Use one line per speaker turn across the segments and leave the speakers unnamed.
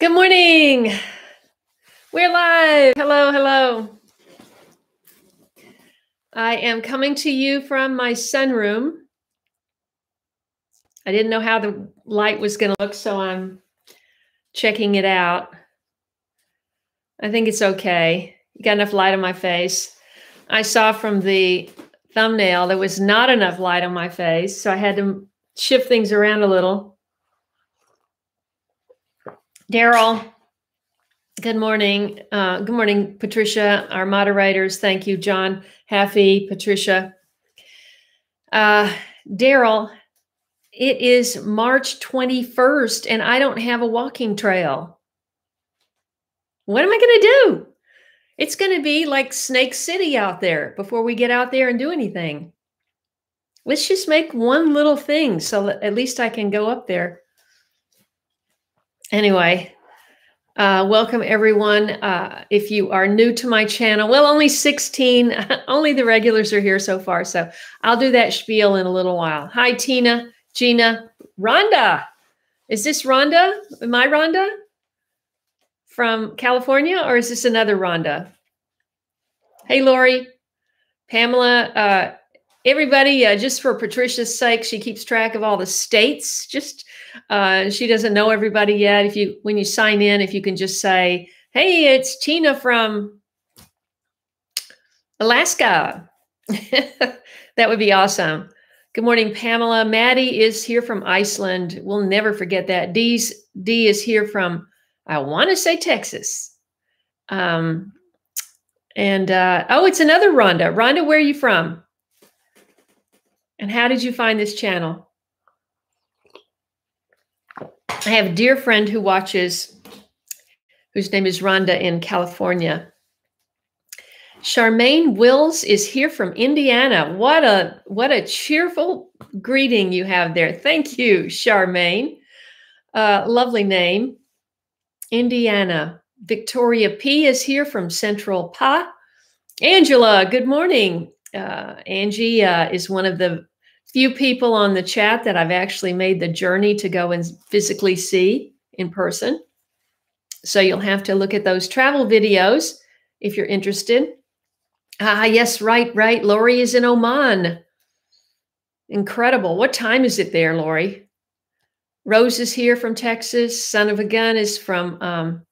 Good morning. We're live. Hello, hello. I am coming to you from my sunroom. I didn't know how the light was going to look, so I'm checking it out. I think it's okay. You got enough light on my face. I saw from the thumbnail there was not enough light on my face, so I had to shift things around a little. Daryl, good morning. Uh, good morning, Patricia, our moderators. Thank you, John, Haffy, Patricia. Uh, Daryl, it is March 21st, and I don't have a walking trail. What am I going to do? It's going to be like Snake City out there before we get out there and do anything. Let's just make one little thing so that at least I can go up there anyway, uh, welcome everyone. Uh, if you are new to my channel, well, only 16, only the regulars are here so far. So I'll do that spiel in a little while. Hi, Tina, Gina, Rhonda. Is this Rhonda? Am I Rhonda from California, or is this another Rhonda? Hey, Lori, Pamela, uh, everybody, uh, just for Patricia's sake, she keeps track of all the states. Just uh, she doesn't know everybody yet. If you when you sign in, if you can just say, "Hey, it's Tina from Alaska," that would be awesome. Good morning, Pamela. Maddie is here from Iceland. We'll never forget that. D's D is here from I want to say Texas. Um, and uh, oh, it's another Rhonda. Rhonda, where are you from? And how did you find this channel? I have a dear friend who watches, whose name is Rhonda in California. Charmaine Wills is here from Indiana. What a what a cheerful greeting you have there. Thank you, Charmaine. Uh, lovely name. Indiana. Victoria P is here from Central Pa. Angela, good morning. Uh, Angie uh, is one of the few people on the chat that I've actually made the journey to go and physically see in person. So you'll have to look at those travel videos if you're interested. Ah, yes, right, right. Lori is in Oman. Incredible. What time is it there, Lori? Rose is here from Texas. Son of a Gun is from um,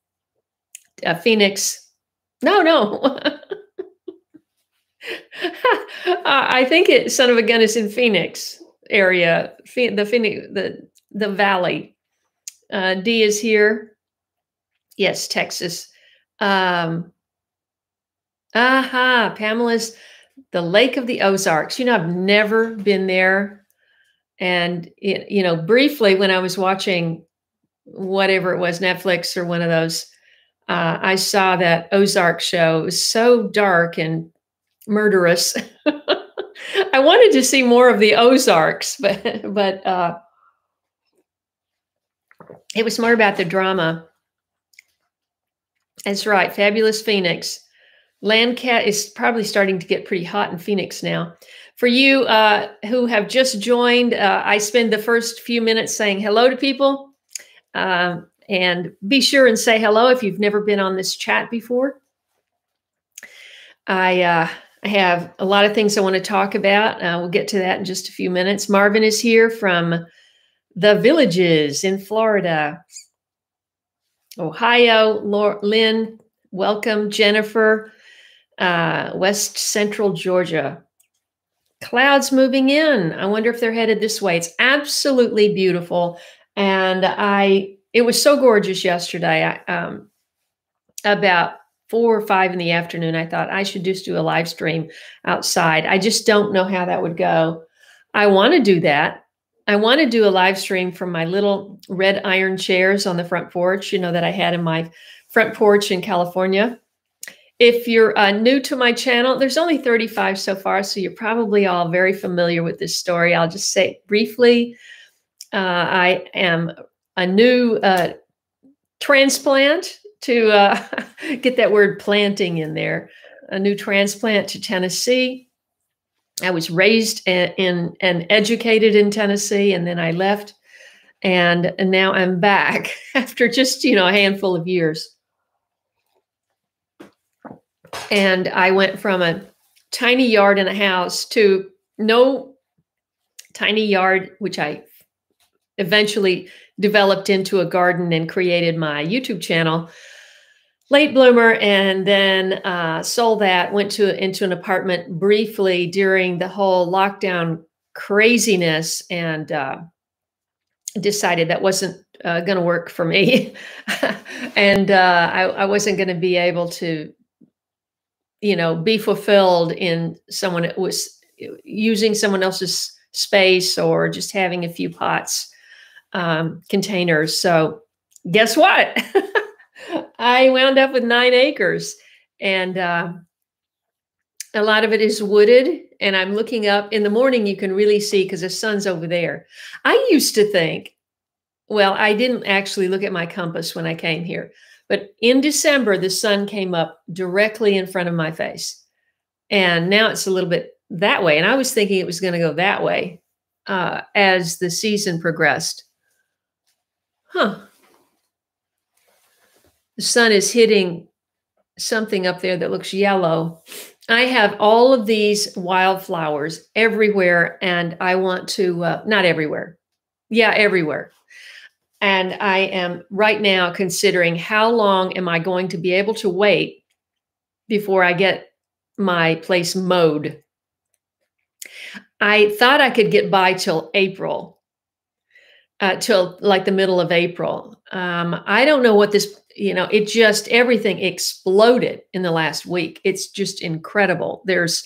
uh, Phoenix. No, no. I think it son of a gun is in Phoenix area, the Phoenix, the the Valley. Uh, D is here. Yes, Texas. Um, aha, Pamela's the Lake of the Ozarks. You know, I've never been there, and it, you know, briefly when I was watching whatever it was, Netflix or one of those, uh, I saw that Ozark show. It was so dark and murderous. I wanted to see more of the Ozarks, but but uh, it was more about the drama. That's right, fabulous Phoenix. Landcat is probably starting to get pretty hot in Phoenix now. For you uh, who have just joined, uh, I spend the first few minutes saying hello to people. Uh, and be sure and say hello if you've never been on this chat before. I uh, I have a lot of things I want to talk about. Uh, we'll get to that in just a few minutes. Marvin is here from the villages in Florida. Ohio, Lynn, welcome. Jennifer, uh, West Central Georgia. Clouds moving in. I wonder if they're headed this way. It's absolutely beautiful. And I, it was so gorgeous yesterday. I, um, about four or five in the afternoon, I thought I should just do a live stream outside. I just don't know how that would go. I want to do that. I want to do a live stream from my little red iron chairs on the front porch, you know, that I had in my front porch in California. If you're uh, new to my channel, there's only 35 so far, so you're probably all very familiar with this story. I'll just say briefly uh, I am a new uh, transplant to uh, get that word planting in there. A new transplant to Tennessee. I was raised in, in and educated in Tennessee, and then I left And, and now I'm back after just, you know, a handful of years. And I went from a tiny yard in a house to no tiny yard, which I eventually developed into a garden and created my YouTube channel. Late bloomer, and then uh, sold that. Went to into an apartment briefly during the whole lockdown craziness, and uh, decided that wasn't uh, going to work for me, and uh, I, I wasn't going to be able to, you know, be fulfilled in someone was using someone else's space or just having a few pots um, containers. So guess what? I wound up with nine acres and uh, a lot of it is wooded. And I'm looking up in the morning, you can really see because the sun's over there. I used to think, well, I didn't actually look at my compass when I came here, but in December, the sun came up directly in front of my face. And now it's a little bit that way. And I was thinking it was going to go that way uh, as the season progressed. Huh. The sun is hitting something up there that looks yellow. I have all of these wildflowers everywhere, and I want to, uh, not everywhere. Yeah, everywhere. And I am right now considering how long am I going to be able to wait before I get my place mowed. I thought I could get by till April, uh, till like the middle of April. Um, I don't know what this, you know, it just everything exploded in the last week. It's just incredible. There's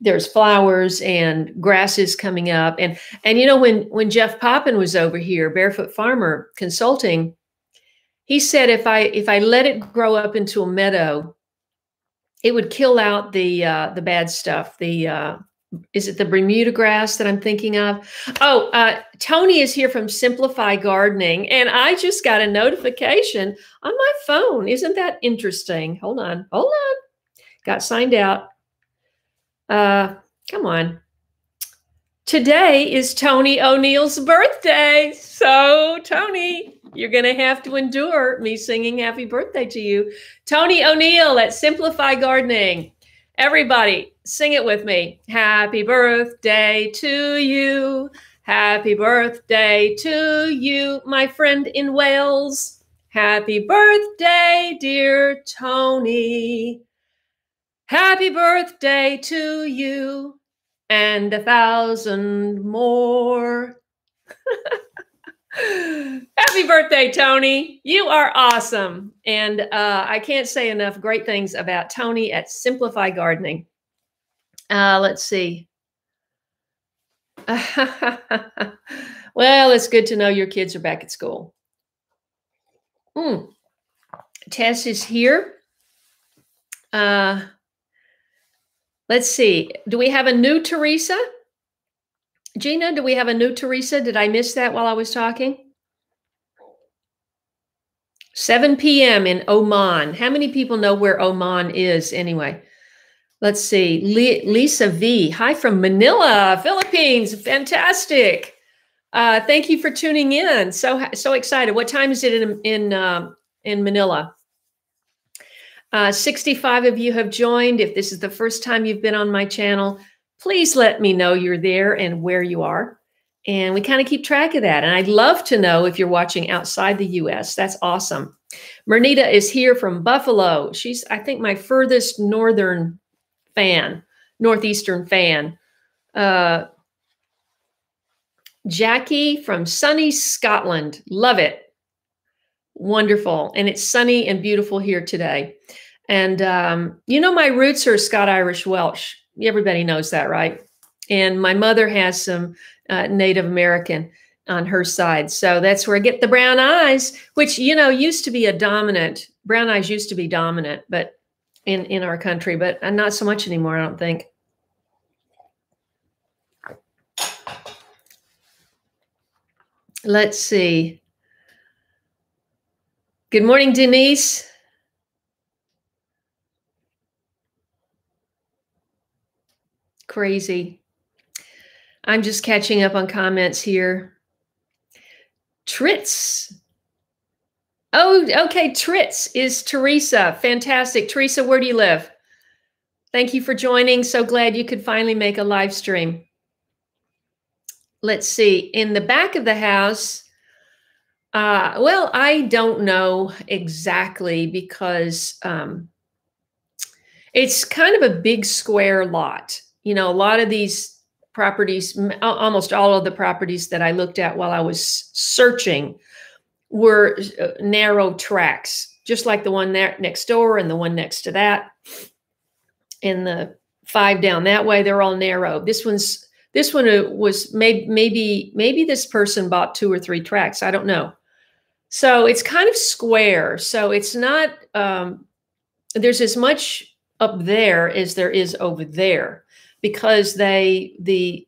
there's flowers and grasses coming up, and and you know when when Jeff Poppen was over here, Barefoot Farmer Consulting, he said if I if I let it grow up into a meadow, it would kill out the uh, the bad stuff, the uh, is it the Bermuda grass that I'm thinking of? Oh, uh, Tony is here from Simplify Gardening, and I just got a notification on my phone. Isn't that interesting? Hold on, hold on. Got signed out. Uh, come on. Today is Tony O'Neill's birthday. So, Tony, you're going to have to endure me singing happy birthday to you. Tony O'Neill at Simplify Gardening. Everybody, sing it with me. Happy birthday to you. Happy birthday to you, my friend in Wales. Happy birthday, dear Tony. Happy birthday to you and a thousand more. Happy birthday, Tony. You are awesome. And uh, I can't say enough great things about Tony at Simplify Gardening. Uh, let's see. well, it's good to know your kids are back at school. Mm. Tess is here. Uh, let's see. Do we have a new Teresa? Gina, do we have a new Teresa? Did I miss that while I was talking? 7 p.m. in Oman. How many people know where Oman is anyway? Let's see. Lisa V. Hi from Manila, Philippines. Fantastic. Uh, thank you for tuning in. So so excited. What time is it in in uh, in Manila? Uh, 65 of you have joined. If this is the first time you've been on my channel, please let me know you're there and where you are. And we kind of keep track of that. And I'd love to know if you're watching outside the US. That's awesome. Mernita is here from Buffalo. She's, I think, my furthest northern fan, northeastern fan. Uh, Jackie from sunny Scotland. Love it. Wonderful. And it's sunny and beautiful here today. And, um, you know, my roots are Scott Irish Welsh. Everybody knows that, right? And my mother has some uh, Native American on her side. So that's where I get the brown eyes, which, you know, used to be a dominant, brown eyes used to be dominant, but in, in our country, but uh, not so much anymore, I don't think. Let's see. Good morning, Denise. Crazy. I'm just catching up on comments here. Tritz. Oh, okay. Tritz is Teresa. Fantastic. Teresa, where do you live? Thank you for joining. So glad you could finally make a live stream. Let's see. In the back of the house, uh, well, I don't know exactly because um, it's kind of a big square lot. You know, a lot of these properties, almost all of the properties that I looked at while I was searching were uh, narrow tracks, just like the one there next door and the one next to that. And the five down that way, they're all narrow. This one's this one uh, was maybe maybe maybe this person bought two or three tracks. I don't know. So it's kind of square. So it's not um, there's as much up there as there is over there because they the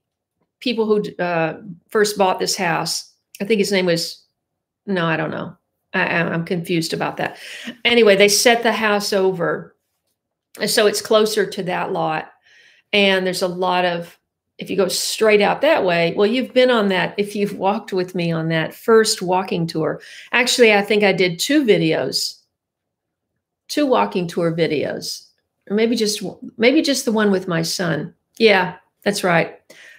people who uh, first bought this house i think his name was no i don't know I, i'm confused about that anyway they set the house over so it's closer to that lot and there's a lot of if you go straight out that way well you've been on that if you've walked with me on that first walking tour actually i think i did two videos two walking tour videos or maybe just maybe just the one with my son. Yeah, that's right.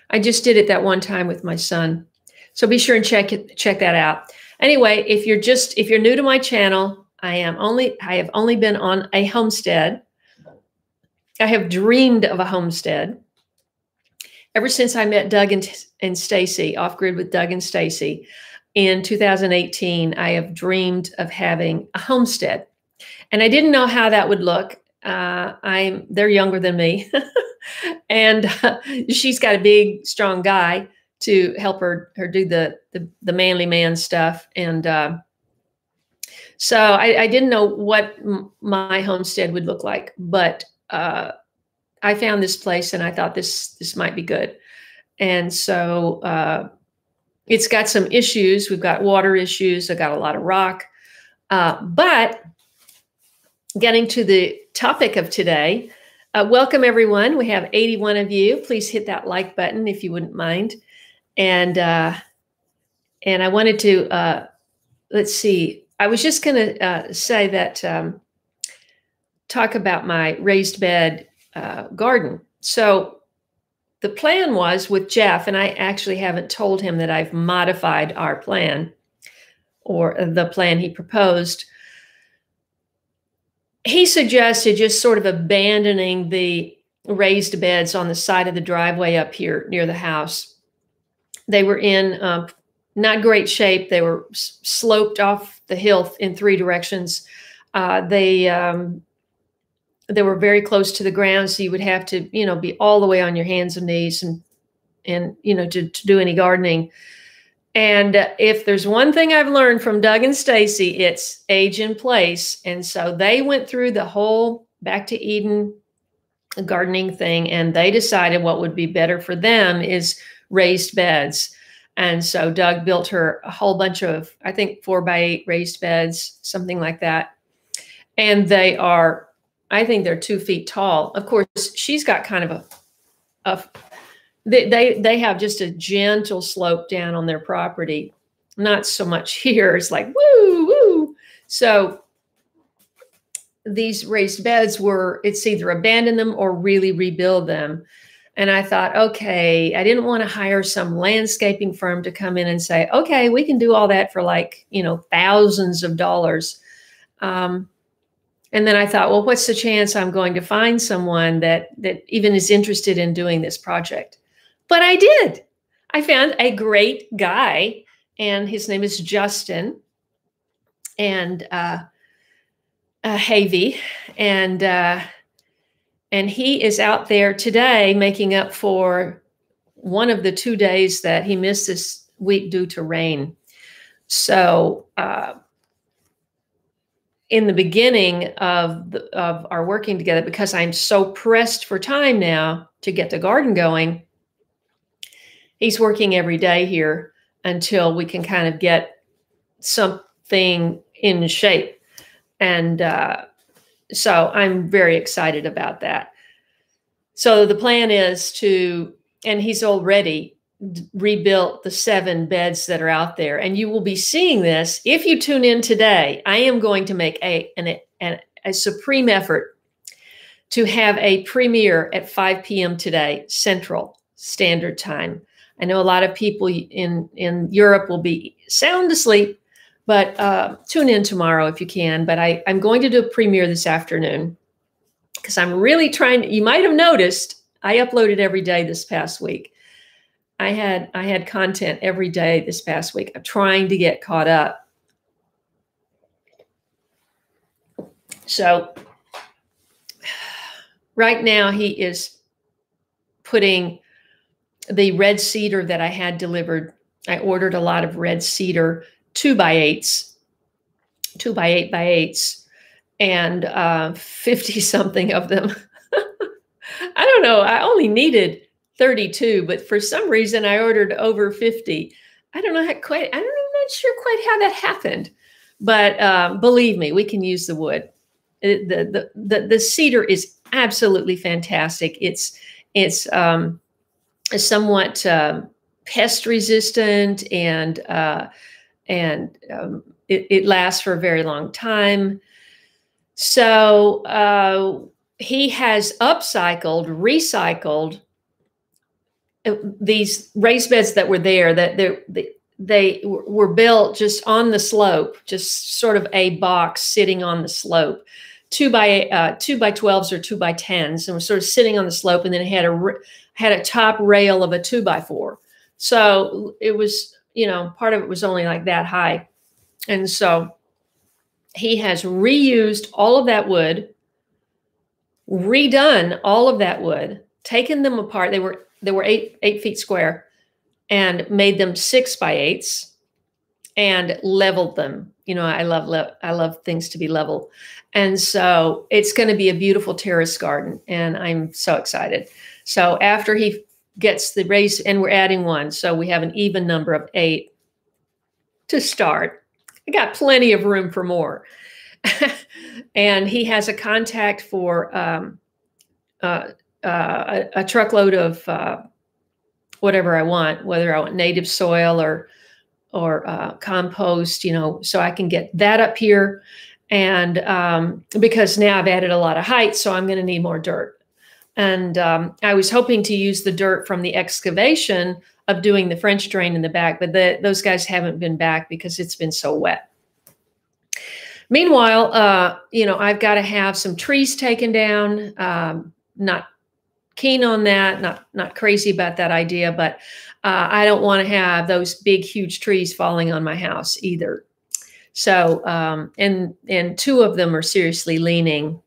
I just did it that one time with my son. So be sure and check it, check that out. Anyway, if you're just if you're new to my channel, I am only I have only been on a homestead. I have dreamed of a homestead ever since I met Doug and, and Stacy off grid with Doug and Stacy in 2018. I have dreamed of having a homestead, and I didn't know how that would look. Uh, I'm they're younger than me, and uh, she's got a big, strong guy to help her her do the the, the manly man stuff. And uh, so I, I, didn't know what my homestead would look like, but uh, I found this place and I thought this this might be good. And so uh, it's got some issues. We've got water issues. I got a lot of rock, uh, but getting to the topic of today, uh, welcome everyone. We have 81 of you. Please hit that like button if you wouldn't mind. And uh, and I wanted to uh, let's see. I was just going to uh, say that um, talk about my raised bed uh, garden. So the plan was with Jeff, and I actually haven't told him that I've modified our plan or the plan he proposed he suggested just sort of abandoning the raised beds on the side of the driveway up here near the house. They were in um, not great shape. They were sloped off the hill in three directions. Uh, they um, they were very close to the ground, so you would have to, you know, be all the way on your hands and knees and and you know to, to do any gardening. And if there's one thing I've learned from Doug and Stacy, it's age in place. And so they went through the whole back to Eden gardening thing and they decided what would be better for them is raised beds. And so Doug built her a whole bunch of, I think, four by eight raised beds, something like that. And they are, I think they're two feet tall. Of course, she's got kind of a, a they, they they have just a gentle slope down on their property not so much here it's like woo woo so these raised beds were it's either abandon them or really rebuild them and i thought okay i didn't want to hire some landscaping firm to come in and say okay we can do all that for like you know thousands of dollars um, and then i thought well what's the chance i'm going to find someone that that even is interested in doing this project but I did. I found a great guy, and his name is Justin and uh, uh, Havey, and uh, and he is out there today making up for one of the two days that he missed this week due to rain. So uh, in the beginning of the, of our working together, because I'm so pressed for time now to get the garden going, he's working every day here until we can kind of get something in shape. And uh, so I'm very excited about that. So the plan is to, and he's already rebuilt the seven beds that are out there. And you will be seeing this if you tune in today. I am going to make a, an, an, a supreme effort to have a premiere at 5 p.m. today, Central Standard Time. I know a lot of people in, in Europe will be sound asleep, but uh, tune in tomorrow if you can. But I, I'm going to do a premiere this afternoon because I'm really trying. You might have noticed I uploaded every day this past week. I had I had content every day this past week. I'm trying to get caught up. So right now he is putting the red cedar that I had delivered. I ordered a lot of red cedar two by eights, two by eight by eights, and uh, 50 something of them. I don't know. I only needed 32, but for some reason I ordered over 50. I don't know how quite, I'm not sure quite how that happened, but uh, believe me, we can use the wood. It, the, the, the, the cedar is absolutely fantastic. It's, it's um, somewhat uh, pest resistant and, uh, and um, it, it, lasts for a very long time. So uh, he has upcycled, recycled uh, these raised beds that were there that they, they were built just on the slope, just sort of a box sitting on the slope, two by uh, two by twelves or two by tens, and was sort of sitting on the slope, and then it had a had a top rail of a two by four. So it was, you know, part of it was only like that high, and so he has reused all of that wood, redone all of that wood, taken them apart. They were they were eight eight feet square and made them six by eights and leveled them. You know i love le- i love things to be level. And so it's going to be a beautiful terrace garden and i'm so excited. So after he gets the race and we're adding one so we have an even number of eight to start i got plenty of room for more and he has a contact for um, uh, uh, a, a, truckload of uh, whatever I want, whether I want native soil or or uh, compost, you know, so I can get that up here. And um, because now I've added a lot of height, so I'm going to need more dirt. And um, I was hoping to use the dirt from the excavation of doing the French drain in the back, but the, those guys haven't been back because it's been so wet. Meanwhile, uh, you know, I've got to have some trees taken down, um, not keen on that, not not crazy about that idea, but uh, I don't want to have those big, huge trees falling on my house either. So, um, and and two of them are seriously leaning.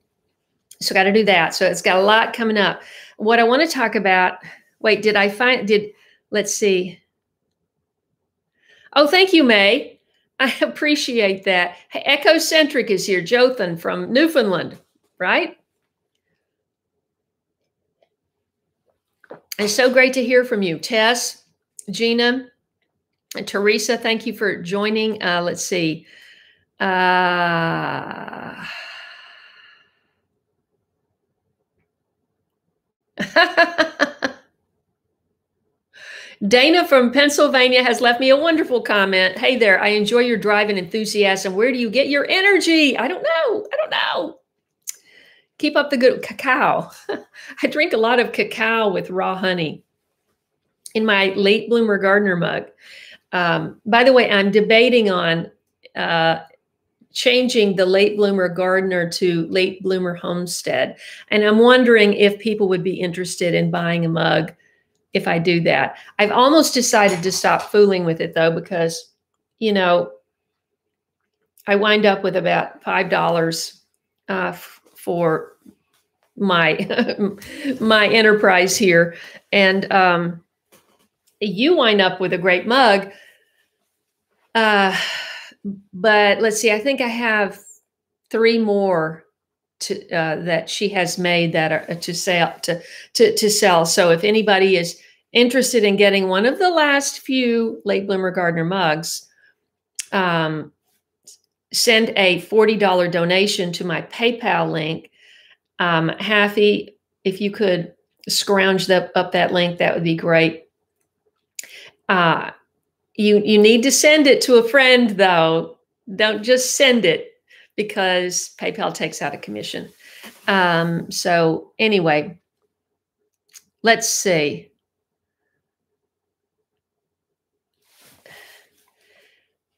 So, got to do that. So, it's got a lot coming up. What I want to talk about. Wait, did I find? Did let's see. Oh, thank you, May. I appreciate that. Hey, Ecocentric is here. Jothan from Newfoundland, right? It's so great to hear from you. Tess, Gina, and Teresa, thank you for joining. Uh, let's see. Uh, Dana from Pennsylvania has left me a wonderful comment. Hey there, I enjoy your drive and enthusiasm. Where do you get your energy? I don't know. I don't know keep up the good cacao. I drink a lot of cacao with raw honey in my late bloomer gardener mug. Um, by the way, I'm debating on uh, changing the late bloomer gardener to late bloomer homestead. And I'm wondering if people would be interested in buying a mug if I do that. I've almost decided to stop fooling with it though, because, you know, I wind up with about $5 uh, for my my enterprise here and um, you wind up with a great mug uh, but let's see i think i have three more to uh, that she has made that are to sell to, to to sell so if anybody is interested in getting one of the last few late bloomer gardener mugs um, send a $40 donation to my PayPal link. Um, Happy, if you could scrounge that, up that link, that would be great. Uh, you you need to send it to a friend though. Don't just send it because PayPal takes out a commission. Um, so anyway, let's see.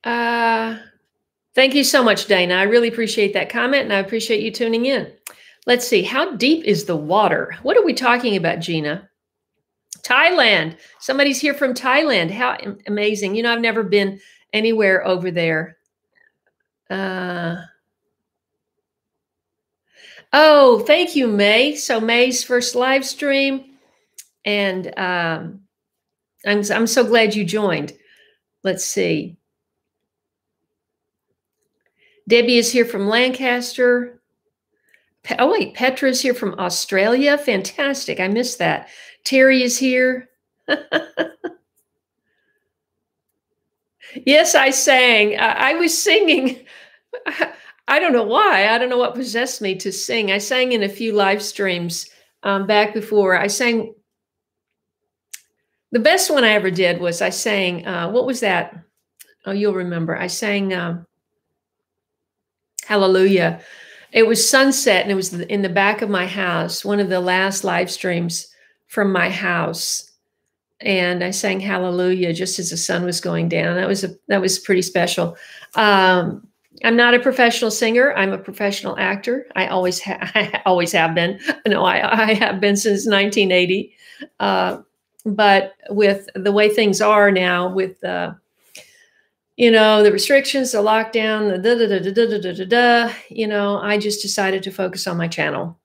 Uh, thank you so much, Dana. I really appreciate that comment and I appreciate you tuning in. Let's see. How deep is the water? What are we talking about, Gina? Thailand. Somebody's here from Thailand. How amazing. You know, I've never been anywhere over there. Uh, oh, thank you, May. So May's first live stream. And um, I'm, I'm so glad you joined. Let's see. Debbie is here from Lancaster. Oh, wait, Petra is here from Australia. Fantastic. I missed that. Terry is here. yes, I sang. I, I was singing. I don't know why. I don't know what possessed me to sing. I sang in a few live streams um, back before. I sang. The best one I ever did was I sang. Uh, what was that? Oh, you'll remember. I sang um, Hallelujah. It was sunset and it was in the back of my house, one of the last live streams from my house. And I sang Hallelujah just as the sun was going down. That was a that was pretty special. Um, I'm not a professional singer. I'm a professional actor. I always ha- I always have been. No, I, I have been since 1980. Uh, but with the way things are now, with uh, you know the restrictions, the lockdown, the da da da da da da da da, you know, I just decided to focus on my channel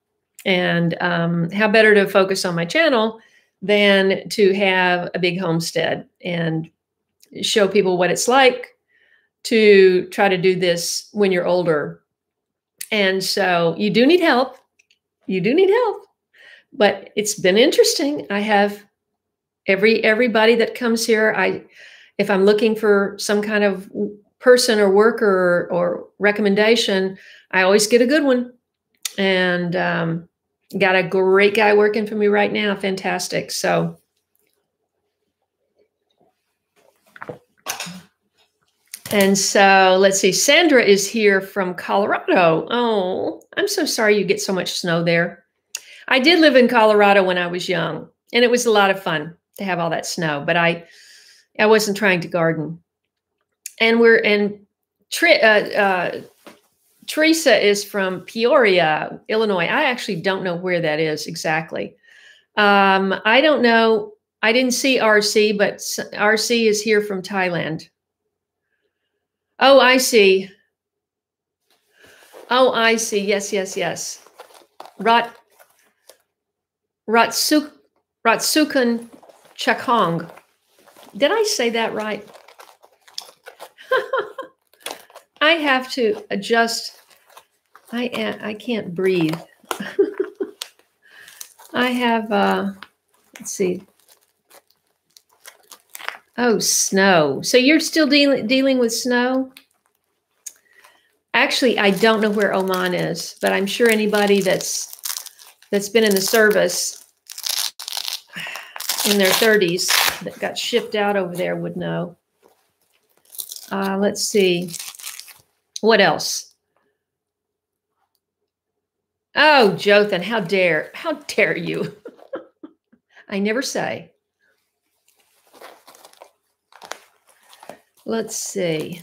and um, how better to focus on my channel than to have a big homestead and show people what it's like to try to do this when you're older. And so you do need help. You do need help. But it's been interesting. I have every everybody that comes here, I if I'm looking for some kind of person or worker or, or recommendation, I always get a good one and um, got a great guy working for me right now. Fantastic. So, and so let's see. Sandra is here from Colorado. Oh, I'm so sorry you get so much snow there. I did live in Colorado when I was young, and it was a lot of fun to have all that snow. But I, I wasn't trying to garden. And we're and Tri- uh, uh, Teresa is from Peoria, Illinois. I actually don't know where that is exactly. Um, I don't know. I didn't see RC, but RC is here from Thailand. Oh, I see. Oh, I see. Yes, yes, yes. Rat Ratsuk Ratsukan Chakong. Did I say that right? I have to adjust I I can't breathe. I have uh let's see. Oh, snow. So you're still dealing dealing with snow? Actually, I don't know where Oman is, but I'm sure anybody that's that's been in the service in their 30s that got shipped out over there would know. Uh, let's see. What else? Oh, Jothan, how dare, how dare you? I never say. Let's see.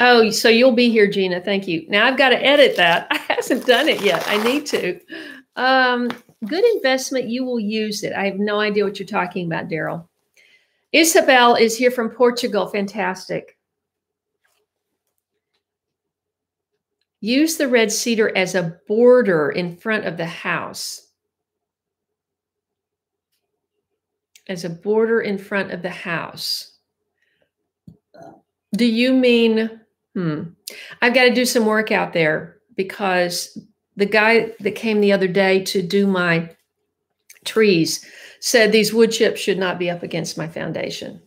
Oh, so you'll be here, Gina. Thank you. Now I've got to edit that. I haven't done it yet. I need to. Um, good investment. You will use it. I have no idea what you're talking about, Daryl. Isabel is here from Portugal. Fantastic. Use the red cedar as a border in front of the house. As a border in front of the house. Do you mean, hmm, I've got to do some work out there because the guy that came the other day to do my trees said these wood chips should not be up against my foundation.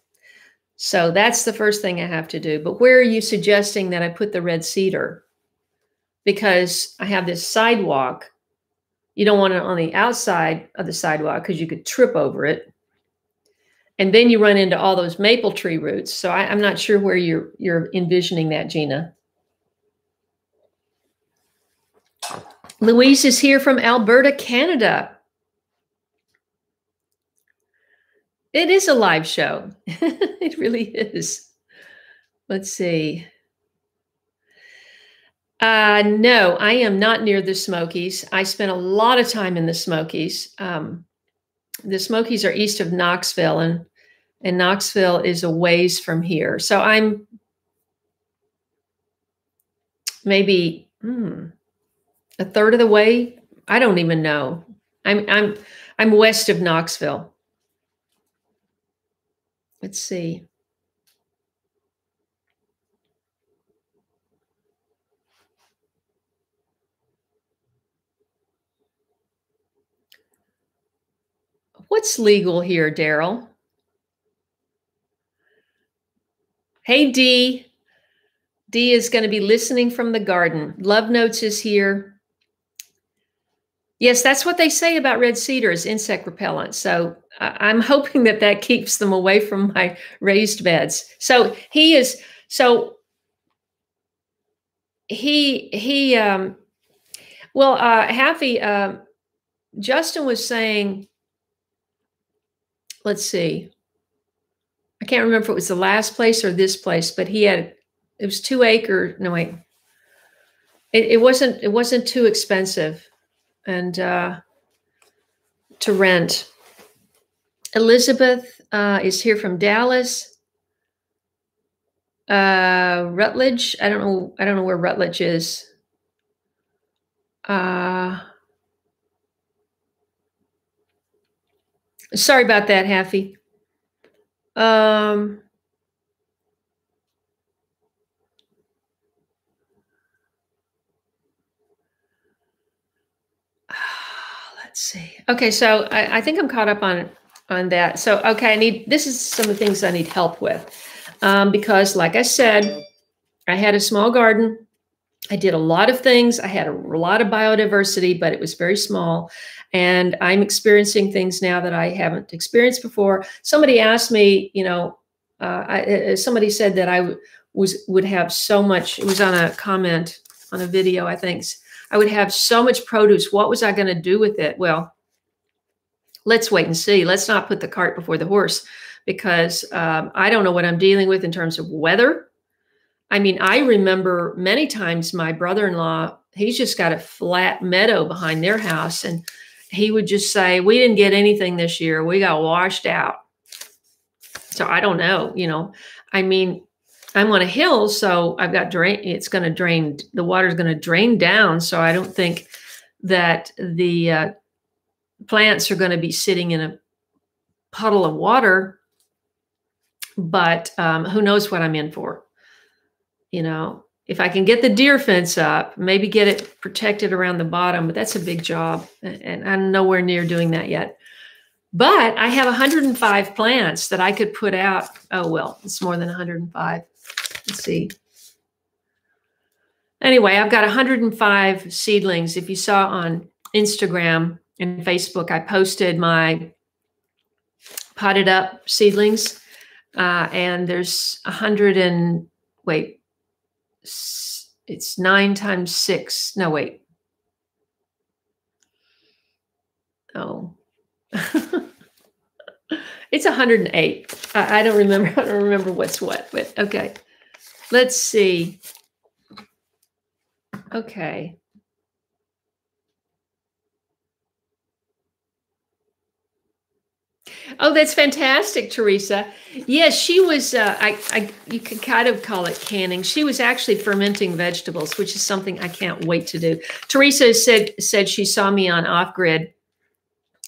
So that's the first thing I have to do. But where are you suggesting that I put the red cedar? Because I have this sidewalk. You don't want it on the outside of the sidewalk because you could trip over it. and then you run into all those maple tree roots. So I, I'm not sure where you're you're envisioning that, Gina. Louise is here from Alberta, Canada. It is a live show. it really is. Let's see. Uh, no, I am not near the Smokies. I spent a lot of time in the Smokies. Um, the Smokies are east of Knoxville, and and Knoxville is a ways from here. So I'm maybe hmm, a third of the way. I don't even know. I'm I'm I'm west of Knoxville. Let's see. What's legal here, Daryl? Hey, Dee. Dee is going to be listening from the garden. Love Notes is here. Yes, that's what they say about red cedar is insect repellent. So I'm hoping that that keeps them away from my raised beds. So he is so he he um well uh Happy uh, Justin was saying let's see. I can't remember if it was the last place or this place, but he had it was two acre. No wait, it, it wasn't it wasn't too expensive, and uh, to rent. Elizabeth uh, is here from Dallas. Uh, Rutledge. I don't know. I don't know where Rutledge is. Uh, Sorry about that, Haffy. Um, let's see. Okay, so I, I, think I'm caught up on on that. So okay, I need this is some of the things I need help with um, because, like I said, I had a small garden. I did a lot of things. I had a lot of biodiversity, but it was very small and I'm experiencing things now that I haven't experienced before. Somebody asked me, you know, uh, I, uh, uh, somebody said that I was would have so much. It was on a comment on a video, I think. I would have so much produce. What was I going to do with it? Well, let's wait and see. Let's not put the cart before the horse because um, I don't know what I'm dealing with in terms of weather. I mean, I remember many times my brother in law, he's just got a flat meadow behind their house. And he would just say, We didn't get anything this year. We got washed out. So I don't know, you know. I mean, I'm on a hill, so I've got drain, it's going to drain, the water's going to drain down. So I don't think that the uh, plants are going to be sitting in a puddle of water. But um, who knows what I'm in for? You know, if I can get the deer fence up, maybe get it protected around the bottom, but that's a big job. And I'm nowhere near doing that yet. But I have 105 plants that I could put out. Oh, well, it's more than 105. Let's see. Anyway, I've got 105 seedlings. If you saw on Instagram and Facebook, I posted my potted up seedlings. Uh, and there's 100 and wait, it's nine times six. No, wait. Oh. it's 108. I, I don't remember. I don't remember what's what, but okay. Let's see. Okay. Oh, that's fantastic, Teresa. Yes, she was. Uh, I, I, you could kind of call it canning. She was actually fermenting vegetables, which is something I can't wait to do. Teresa said said she saw me on Off Grid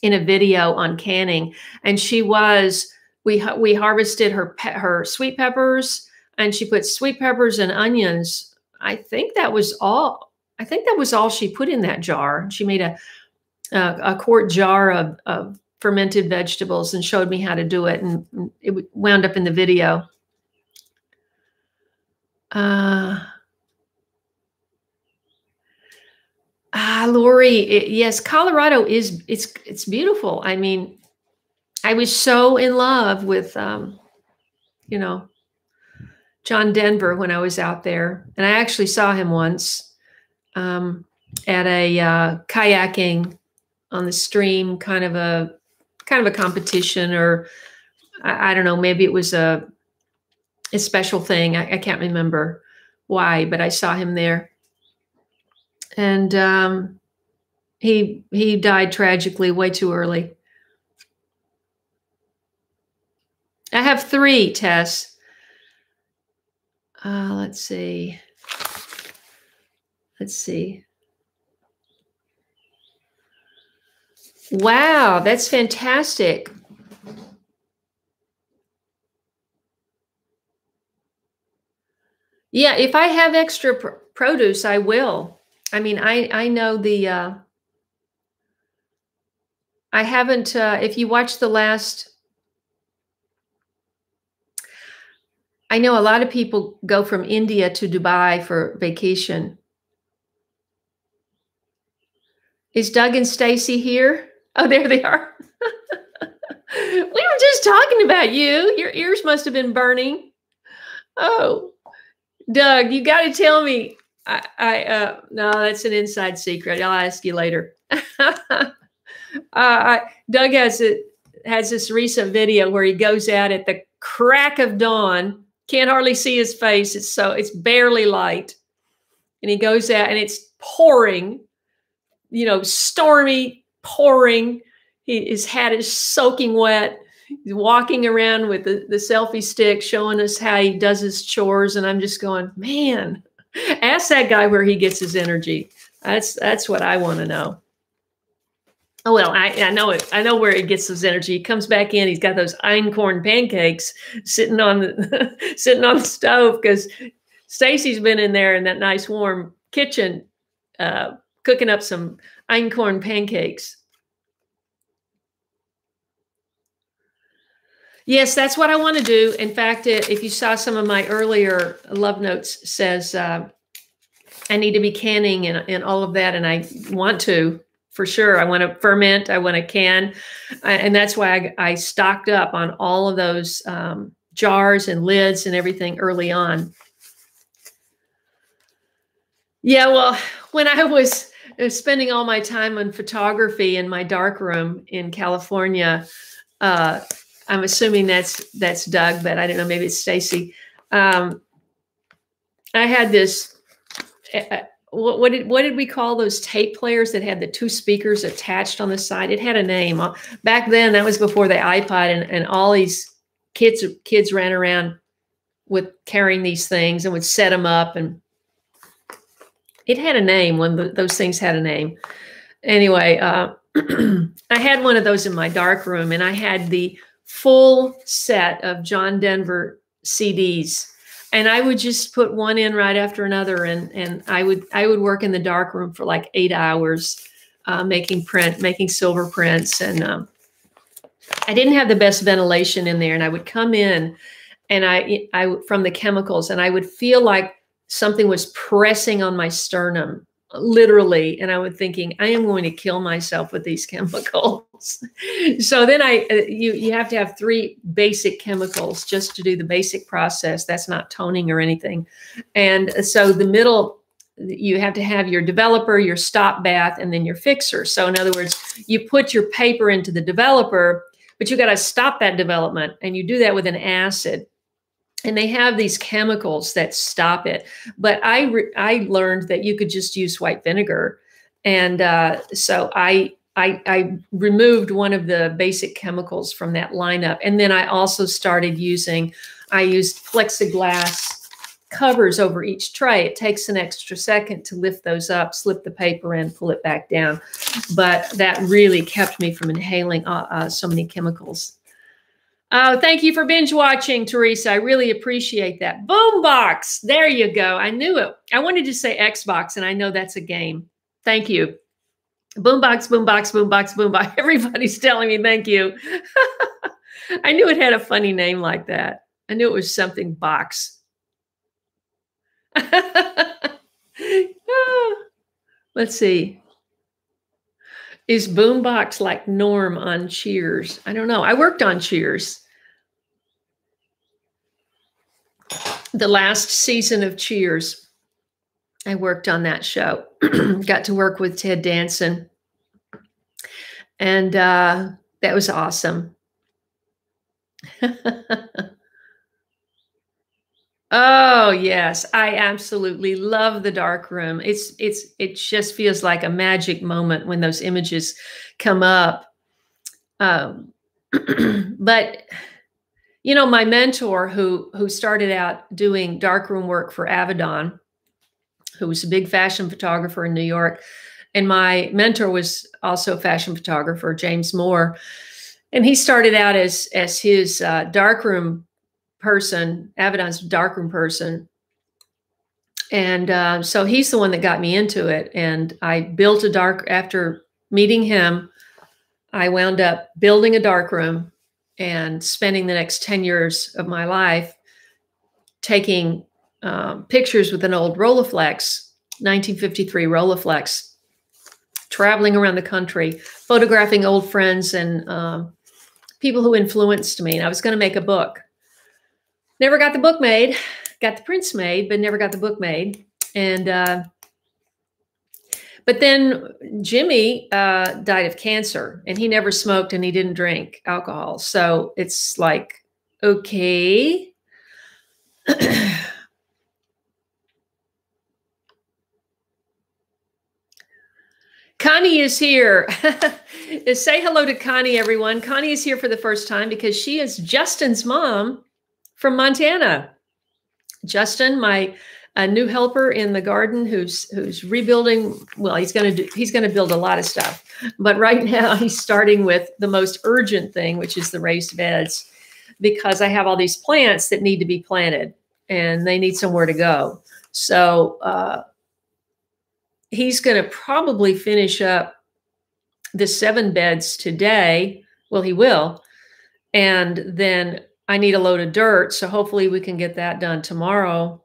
in a video on canning, and she was. We we harvested her pet her sweet peppers, and she put sweet peppers and onions. I think that was all. I think that was all she put in that jar. She made a a, a quart jar of, of fermented vegetables and showed me how to do it. And it wound up in the video. Uh, ah, Lori, it, yes, Colorado is it's it's beautiful. I mean, I was so in love with, um, you know, John Denver when I was out there, and I actually saw him once um, at a uh, kayaking on the stream, kind of a kind of a competition, or I, I don't know, maybe it was a a special thing. I, I, can't remember why, but I saw him there, and um, he he died tragically way too early. I have three, Tess. Uh, let's see. Let's see. Wow, that's fantastic. Yeah, if I have extra pr produce, I will. I mean, I I know the uh I haven't uh if you watch the last I know a lot of people go from India to Dubai for vacation. Is Doug and Stacy here? Oh, there they are. we were just talking about you. Your ears must have been burning. Oh, Doug, you got to tell me. I, I uh, no, that's an inside secret. I'll ask you later. uh, I, Doug has it has this recent video where he goes out at the crack of dawn can't hardly see his face. It's so it's barely light. And he goes out and it's pouring, you know, stormy, pouring. He, his hat is soaking wet. He's walking around with the, the selfie stick showing us how he does his chores. And I'm just going, man, ask that guy where he gets his energy. That's that's what I want to know. Oh well, I, I know it. I know where he gets his energy. He comes back in. He's got those einkorn pancakes sitting on the sitting on the stove because Stacy's been in there in that nice warm kitchen, uh, cooking up some einkorn pancakes. Yes, that's what I want to do. In fact, if you saw some of my earlier love notes, says uh, I need to be canning and, and all of that, and I want to for sure. I want to ferment. I want to can, and that's why I, I, stocked up on all of those um, jars and lids and everything early on. Yeah, well, when I was uh, spending all my time on photography in my dark room in California, uh, I'm assuming that's that's Doug, but I don't know. Maybe it's Stacy. Um, I had this. Uh, what, what, did what did we call those tape players that had the two speakers attached on the side? It had a name. Uh, back then, that was before the iPod, and, and all these kids kids ran around with carrying these things and would set them up, and it had a name. When the, those things had a name. Anyway, uh, I had one of those in my dark room, and I had the full set of John Denver CDs and I would just put one in right after another, and and I would I would work in the dark room for like eight hours, uh, making print, making silver prints, and um, I didn't have the best ventilation in there, and I would come in, and I I from the chemicals, and I would feel like something was pressing on my sternum literally and i was thinking i am going to kill myself with these chemicals. So then i uh, you you have to have three basic chemicals just to do the basic process. That's not toning or anything. And so the middle you have to have your developer your stop bath and then your fixer. So in other words you put your paper into the developer but you got to stop that development and you do that with an acid and they have these chemicals that stop it. But I re- I learned that you could just use white vinegar, and uh, so I, I I removed one of the basic chemicals from that lineup, and then I also started using I used plexiglass covers over each tray. It takes an extra second to lift those up, slip the paper in, pull it back down, but that really kept me from inhaling uh, uh, so many chemicals. Oh, thank you for binge watching, Teresa. I really appreciate that. Boombox. There you go. I knew it. I wanted to say Xbox, and I know that's a game. Thank you. Boombox, boombox, boombox, boombox. Everybody's telling me thank you. I knew it had a funny name like that. I knew it was something box. Ah, let's see. Is Boombox like Norm on Cheers? I don't know. I worked on Cheers. The last season of Cheers, I worked on that show. Got to work with Ted Danson. And uh, that was awesome. Oh yes, I absolutely love the dark room. It's it's it just feels like a magic moment when those images come up. Um, but you know, my mentor who who started out doing darkroom work for Avedon, who was a big fashion photographer in New York, and my mentor was also a fashion photographer, James Moore, and he started out as as his uh, darkroom person, Avedon's darkroom person. And uh, so he's the one that got me into it. And I built a dark, after meeting him, I wound up building a darkroom and spending the next 10 years of my life taking um, pictures with an old Rolleiflex, 1953 Rolleiflex, traveling around the country, photographing old friends and um, people who influenced me. And I was going to make a book. Never got the book made. Got the prints made, but never got the book made. And uh, but then Jimmy uh, died of cancer, and he never smoked and he didn't drink alcohol. So it's like, okay. Connie is here. Say hello to Connie, everyone. Connie is here for the first time because she is Justin's mom from Montana. Justin, my a new helper in the garden who's who's rebuilding well he's going to do he's going to build a lot of stuff. But right now he's starting with the most urgent thing which is the raised beds because i have all these plants that need to be planted and they need somewhere to go. So uh, he's going to probably finish up the seven beds today. Well he will. And then I need a load of dirt. So hopefully we can get that done tomorrow.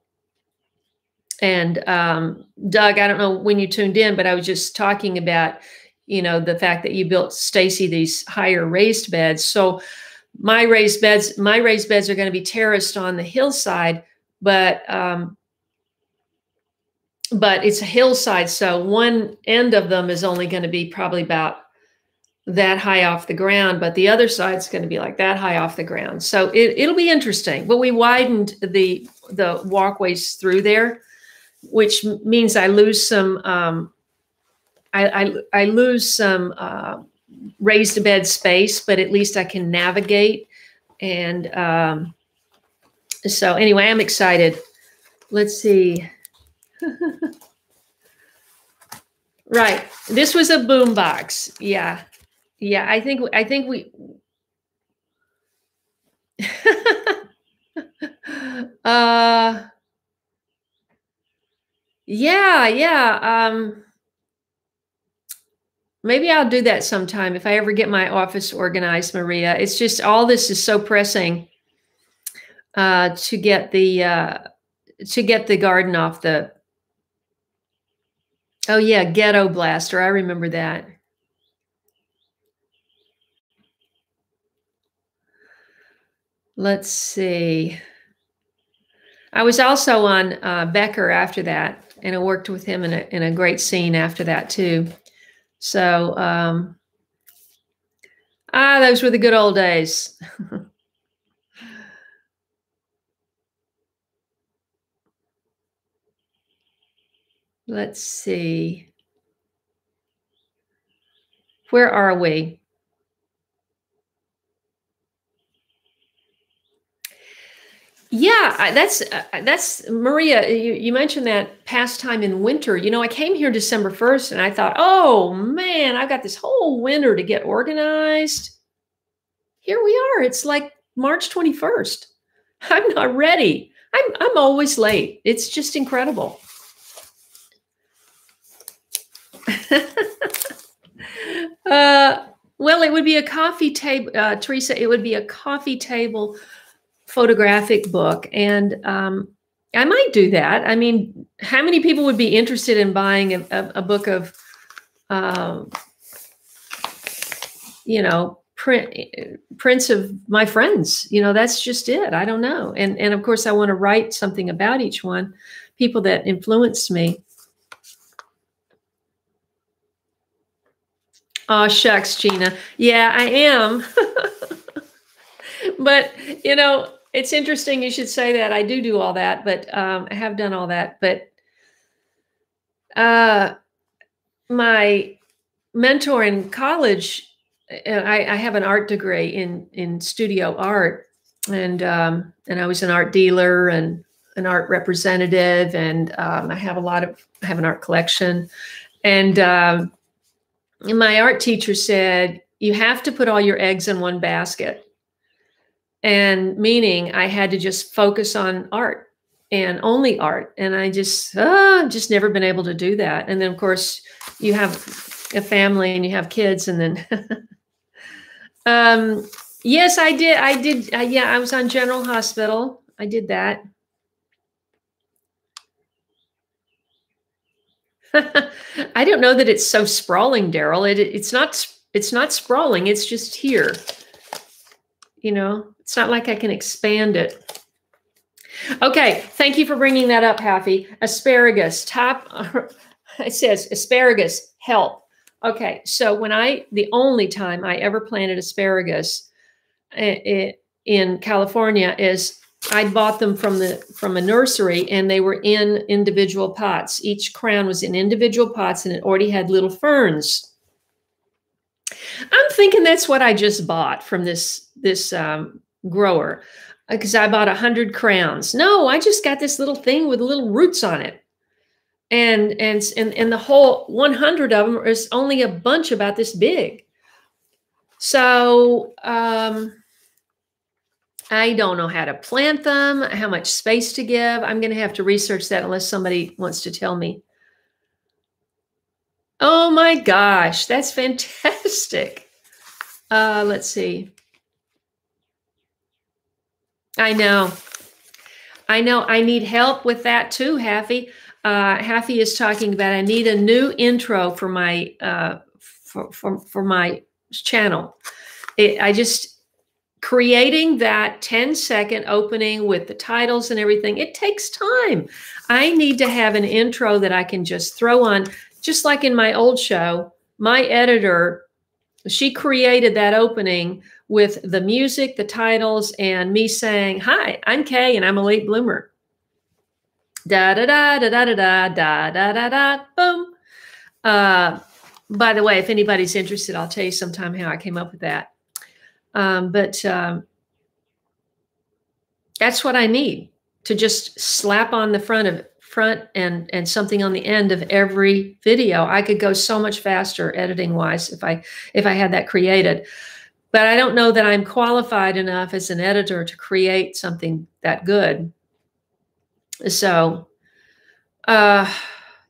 And um, Doug, I don't know when you tuned in, but I was just talking about, you know, the fact that you built Stacy these higher raised beds. So my raised beds, my raised beds are going to be terraced on the hillside, but um, but it's a hillside, so one end of them is only going to be probably about that high off the ground, but the other side's going to be like that high off the ground. So it, it'll be interesting. But we widened the the walkways through there, which means I lose some um, I, I, I lose some uh, raised bed space, but at least I can navigate. And um, so anyway, I'm excited. Let's see. right. This was a boom box. Yeah. Yeah, I think I think we uh yeah, yeah. Um maybe I'll do that sometime if I ever get my office organized, Maria. It's just all this is so pressing uh to get the uh to get the garden off the Oh yeah, ghetto blaster. I remember that. Let's see. I was also on uh, Becker after that, and I worked with him in a, in a great scene after that too. So, um, ah, those were the good old days. Let's see. Where are we? Yeah, that's uh, that's Maria. You, you mentioned that pastime in winter. You know, I came here December first, and I thought, oh man, I've got this whole winter to get organized. Here we are. It's like March twenty first. I'm not ready. I'm I'm always late. It's just incredible. uh, well, it would be a coffee table, uh, Teresa. It would be a coffee table photographic book. And um, I might do that. I mean, how many people would be interested in buying a, a, a book of uh, you know, print prints of my friends. You know, that's just it. I don't know. And and of course I want to write something about each one, people that influenced me. Oh shucks, Gina. Yeah, I am. but you know, it's interesting you should say that. I do do all that, but um, I have done all that. But uh, my mentor in college, uh, I, I, have an art degree in in studio art, and um, and I was an art dealer and an art representative, and um, I have a lot of I have an art collection, and, um, and my art teacher said you have to put all your eggs in one basket and meaning I had to just focus on art and only art. And I just, uh, just never been able to do that. And then, of course, you have a family and you have kids, and then, um, yes, I did. I did. Uh, yeah, I was on General Hospital. I did that. I don't know that it's so sprawling, Daryl. It, it's not. It's not sprawling. It's just here. You know, it's not like I can expand it. Okay, thank you for bringing that up, Happy. Asparagus, top, it says asparagus, help. Okay, so when I, the only time I ever planted asparagus in California is I bought them from the from a nursery and they were in individual pots. Each crown was in individual pots and it already had little ferns. I'm thinking that's what I just bought from this this um, grower because uh, I bought a hundred crowns. No, I just got this little thing with little roots on it. And, and, and, and the whole 100 of them is only a bunch about this big. So, um, I don't know how to plant them, how much space to give. I'm going to have to research that unless somebody wants to tell me. Oh my gosh, that's fantastic. Uh, let's see. I know. I know. I need help with that too, Haffy. Uh, Haffy is talking about I need a new intro for my uh, for, for, for my channel. It, I just creating that 10 second opening with the titles and everything. It takes time. I need to have an intro that I can just throw on, just like in my old show. My editor, she created that opening with the music, the titles, and me saying, Hi, I'm Kaye and I'm a late bloomer. Da da da da da da da da da da boom. Uh, by the way, if anybody's interested, I'll tell you sometime how I came up with that. Um, but um, that's what I need to just slap on the front of front and and something on the end of every video. I could go so much faster editing wise if I if I had that created but I don't know that I'm qualified enough as an editor to create something that good. So, uh,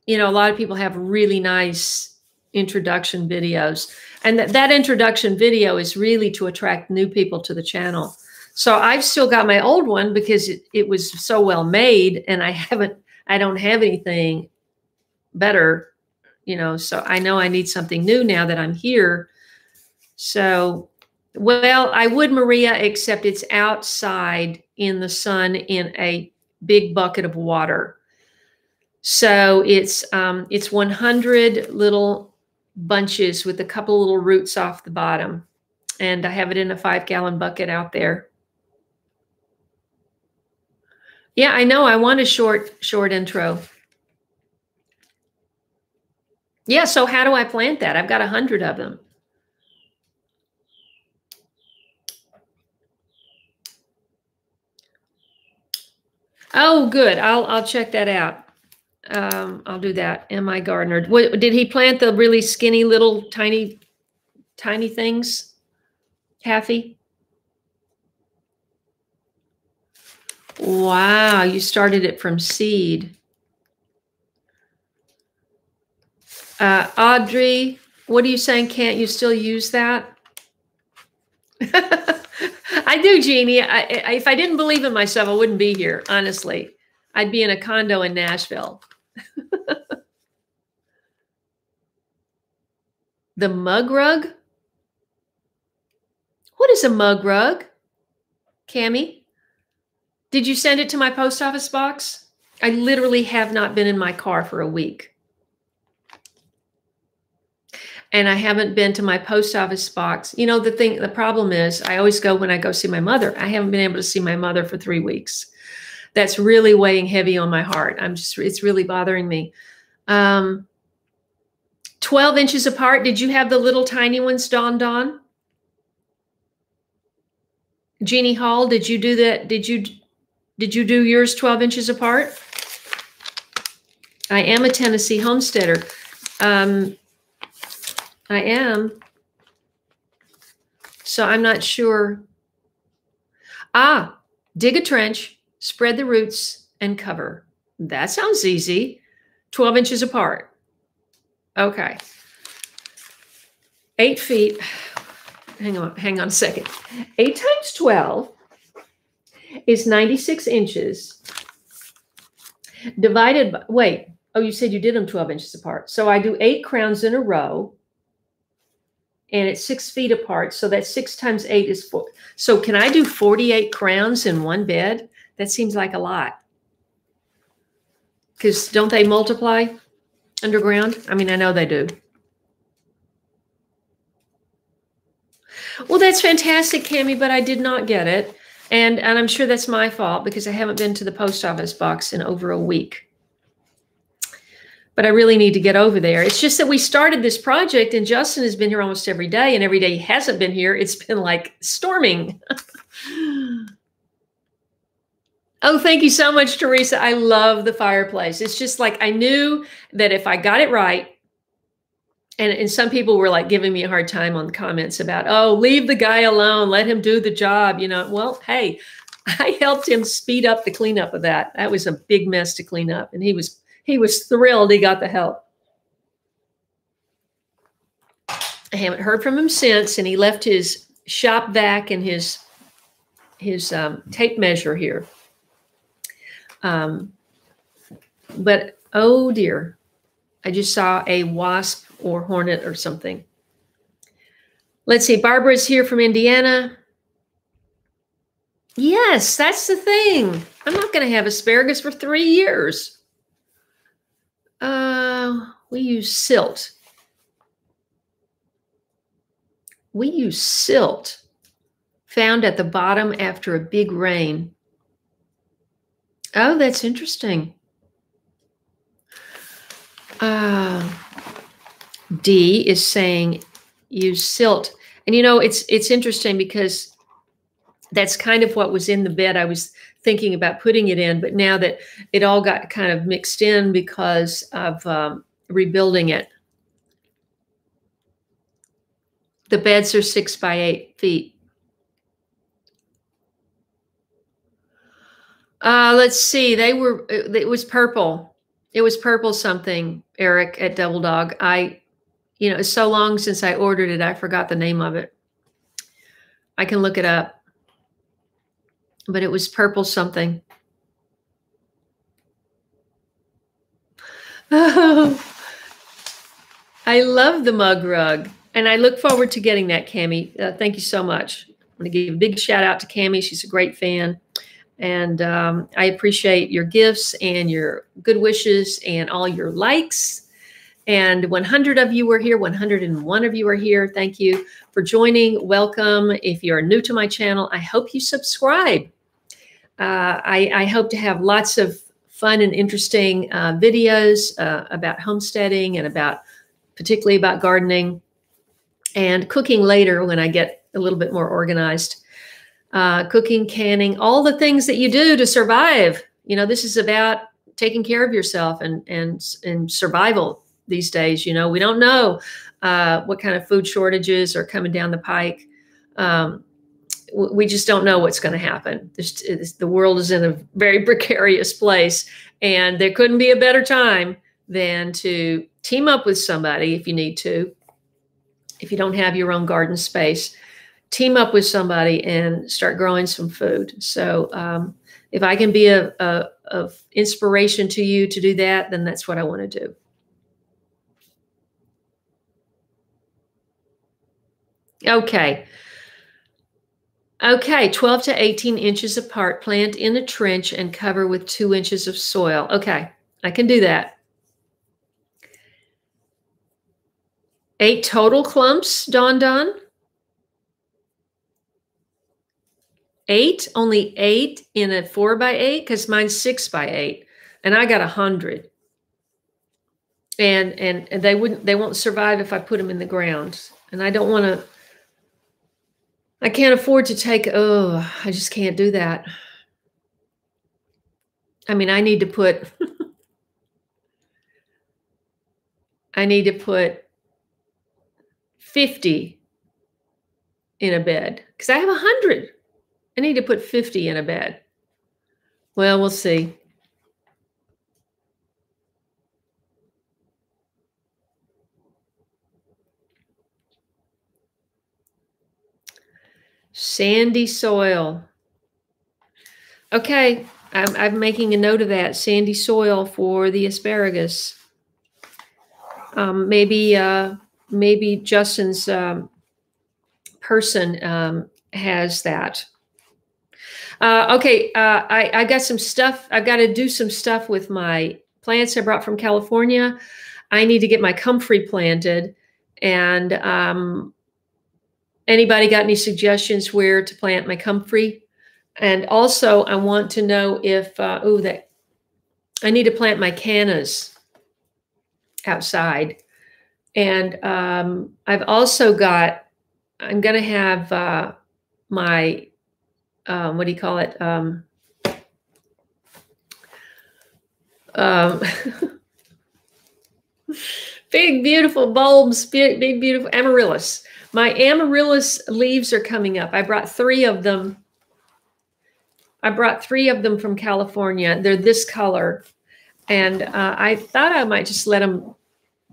you know, a lot of people have really nice introduction videos, and that, that introduction video is really to attract new people to the channel. So I've still got my old one because it, it was so well made, and I haven't, I don't have anything better, you know. So I know I need something new now that I'm here. So well, I would, Maria, except it's outside in the sun in a big bucket of water. So it's um, it's 100 little bunches with a couple little roots off the bottom, and I have it in a five gallon bucket out there. Yeah, I know. I want a short short intro. Yeah. So how do I plant that? I've got a hundred of them. Oh, good. I'll I'll check that out. Um, I'll do that. Am I gardener? What, did he plant the really skinny little tiny, tiny things? Kathy? Wow, you started it from seed. Uh, Audrey, what are you saying? Can't you still use that? I do, Jeannie. I, I, if I didn't believe in myself, I wouldn't be here. Honestly, I'd be in a condo in Nashville. the mug rug. What is a mug rug? Cami? Did you send it to my post office box? I literally have not been in my car for a week. And I haven't been to my post office box. You know, the thing, the problem is, I always go when I go see my mother. I haven't been able to see my mother for three weeks. That's really weighing heavy on my heart. I'm just, it's really bothering me. Um, 12 inches apart. Did you have the little tiny ones, Don Don? Jeannie Hall, did you do that? Did you did you do yours 12 inches apart? I am a Tennessee homesteader. Um, I am. So I'm not sure. Ah, dig a trench, spread the roots, and cover. That sounds easy. 12 inches apart. Okay. Eight feet. Hang on, hang on a second. Eight times 12 is 96 inches. Divided by, wait, oh, you said you did them 12 inches apart. So I do eight crowns in a row and it's six feet apart. So that's six times eight is four. So can I do 48 crowns in one bed? That seems like a lot. Because don't they multiply? underground? I mean, I know they do. Well, that's fantastic, Cami, but I did not get it. And, and I'm sure that's my fault because I haven't been to the post office box in over a week. But I really need to get over there. It's just that we started this project and Justin has been here almost every day. And every day he hasn't been here, it's been like storming. Oh, thank you so much, Teresa. I love the fireplace. It's just like I knew that if I got it right, and, and some people were like giving me a hard time on the comments about, oh, leave the guy alone, let him do the job. You know, well, hey, I helped him speed up the cleanup of that. That was a big mess to clean up, and he was he was thrilled he got the help. I haven't heard from him since, and he left his shop vac and his his um, tape measure here. Um, but oh dear, I just saw a wasp or hornet or something. Let's see, Barbara's here from Indiana. Yes, that's the thing. I'm not going to have asparagus for three years. Uh, we use silt. We use silt found at the bottom after a big rain. Oh, that's interesting. Uh, D is saying use silt. And you know, it's it's interesting because that's kind of what was in the bed I was thinking about putting it in, but now that it all got kind of mixed in because of um, rebuilding it. The beds are six by eight feet. Uh, let's see. They were. It was purple. It was purple something. Eric at Double Dog. I, you know, it's so long since I ordered it. I forgot the name of it. I can look it up. But it was purple something. Oh, I love the mug rug, and I look forward to getting that, Cami. Uh, thank you so much. I'm going to give a big shout out to Cami. She's a great fan. And um, I appreciate your gifts and your good wishes and all your likes. And 100 of you are here, 101 of you are here. Thank you for joining. Welcome. If you're new to my channel, I hope you subscribe. Uh, I, I, hope to have lots of fun and interesting uh, videos uh, about homesteading and about, particularly about gardening and cooking later when I get a little bit more organized uh, cooking, canning, all the things that you do to survive. You know, this is about taking care of yourself and and and survival these days. You know, we don't know uh, what kind of food shortages are coming down the pike. Um, we just don't know what's going to happen. The world is in a very precarious place, and there couldn't be a better time than to team up with somebody if you need to. If you don't have your own garden space, team up with somebody and start growing some food. So um, if I can be a, a, of inspiration to you to do that, then that's what I want to do. Okay. Okay, 12 to 18 inches apart. Plant in a trench and cover with two inches of soil. Okay, I can do that. Eight total clumps, Don Don. Eight, only eight in a four by eight, because mine's six by eight, and I got a hundred. And, and and they wouldn't they won't survive if I put them in the ground. And I don't want to I can't afford to take, oh, I just can't do that. I mean, I need to put, I need to put 50 in a bed because I have 100. I need to put 50 in a bed. Well, we'll see. Sandy soil. Okay, I'm, I'm making a note of that. Sandy soil for the asparagus. Um, maybe uh, maybe Justin's um, person um, has that. Uh, okay, uh, I, I got some stuff. I've got to do some stuff with my plants I brought from California. I need to get my comfrey planted, and um, Anybody got any suggestions where to plant my comfrey? And also, I want to know if, uh, oh, that I need to plant my cannas outside. And um, I've also got, I'm going to have uh, my, um, what do you call it? Um, um, big, beautiful bulbs, big, big, beautiful amaryllis. My amaryllis leaves are coming up. I brought three of them. I brought three of them from California. They're this color. And uh, I thought I might just let them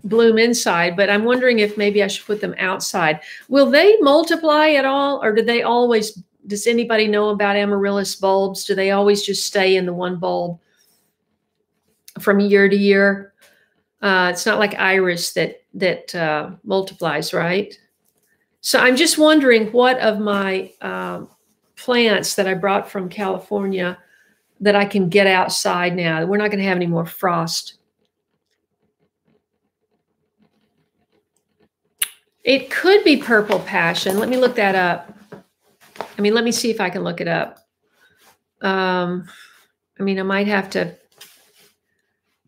bloom inside, but I'm wondering if maybe I should put them outside. Will they multiply at all, or do they always, does anybody know about amaryllis bulbs? Do they always just stay in the one bulb from year to year? Uh, it's not like iris that that uh, multiplies, right? So I'm just wondering what of my um, plants that I brought from California that I can get outside now. We're not going to have any more frost. It could be purple passion. Let me look that up. I mean, let me see if I can look it up. Um, I mean, I might have to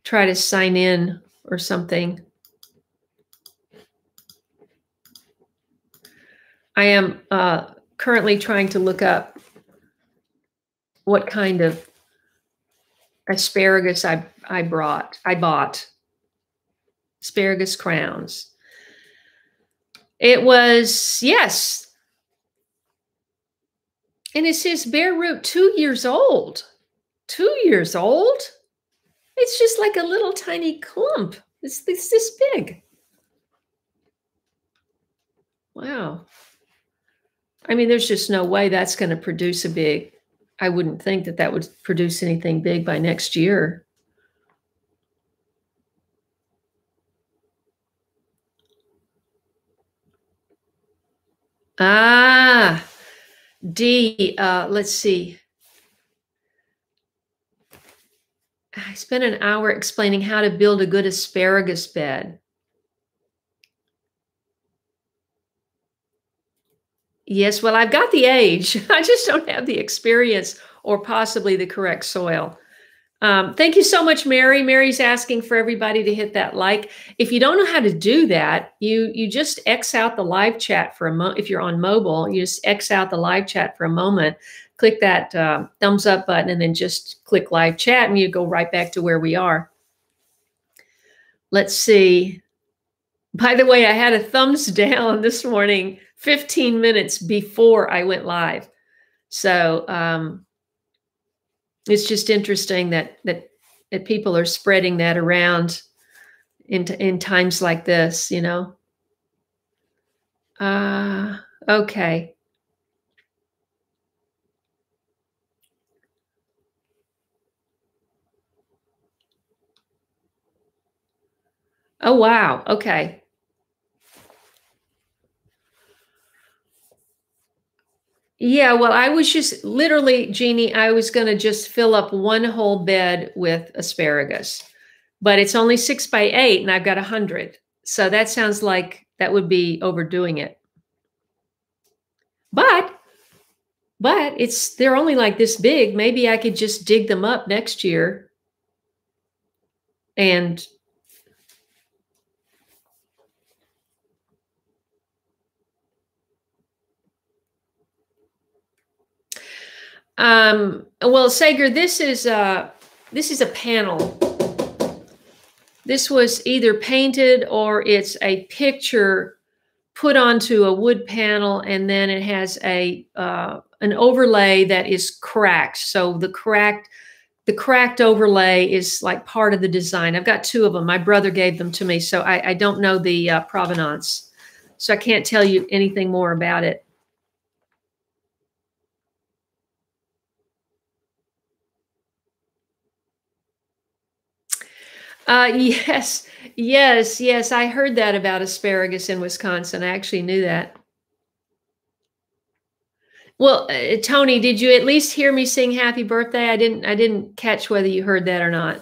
try to sign in or something. I am uh, currently trying to look up what kind of asparagus I I brought. I bought asparagus crowns. It was yes, and it says bare root two years old. Two years old. It's just like a little tiny clump. It's, it's this big. Wow. I mean, there's just no way that's going to produce a big, I wouldn't think that that would produce anything big by next year. Ah, D, uh, let's see. I spent an hour explaining how to build a good asparagus bed. Yes, well, I've got the age. I just don't have the experience or possibly the correct soil. Um, thank you so much, Mary. Mary's asking for everybody to hit that like. If you don't know how to do that, you you just X out the live chat for a moment. If you're on mobile, you just X out the live chat for a moment, click that uh, thumbs up button, and then just click live chat, and you go right back to where we are. Let's see. By the way, I had a thumbs down this morning 15 minutes before I went live. So um, it's just interesting that that that people are spreading that around in in times like this, you know. Uh, okay. Oh wow. Okay. Yeah, well, I was just literally, Jeannie, I was going to just fill up one whole bed with asparagus, but it's only six by eight and I've got a hundred. So that sounds like that would be overdoing it. But, but it's, they're only like this big. Maybe I could just dig them up next year and Um, well, Sager, this is uh, this is a panel. This was either painted or it's a picture put onto a wood panel, and then it has a uh, an overlay that is cracked. So the cracked the cracked overlay is like part of the design. I've got two of them. My brother gave them to me, so I, I don't know the uh, provenance, so I can't tell you anything more about it. Uh, yes, yes, yes. I heard that about asparagus in Wisconsin. I actually knew that. Well, uh, Tony, did you at least hear me sing "Happy Birthday"? I didn't. I didn't catch whether you heard that or not.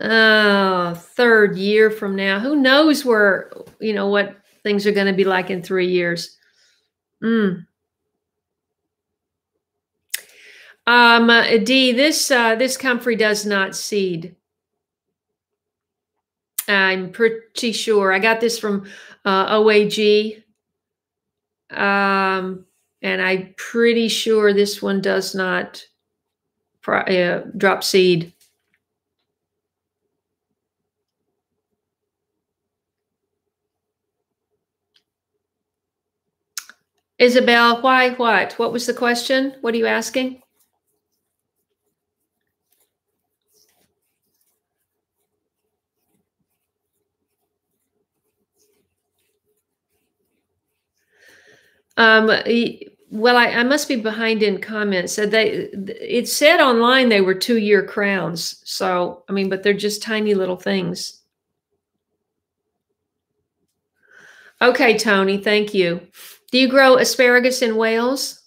Oh, third year from now, who knows where you know what things are going to be like in three years. Mm. Um, D, this uh, this comfrey does not seed. I'm pretty sure. I got this from uh, OAG. Um, and I'm pretty sure this one does not uh, drop seed. Isabel, why what? What was the question? What are you asking? Um, well, I, I, must be behind in comments. So they, it said online they were two year crowns. So, I mean, but they're just tiny little things. Okay, Tony, thank you. Do you grow asparagus in Wales?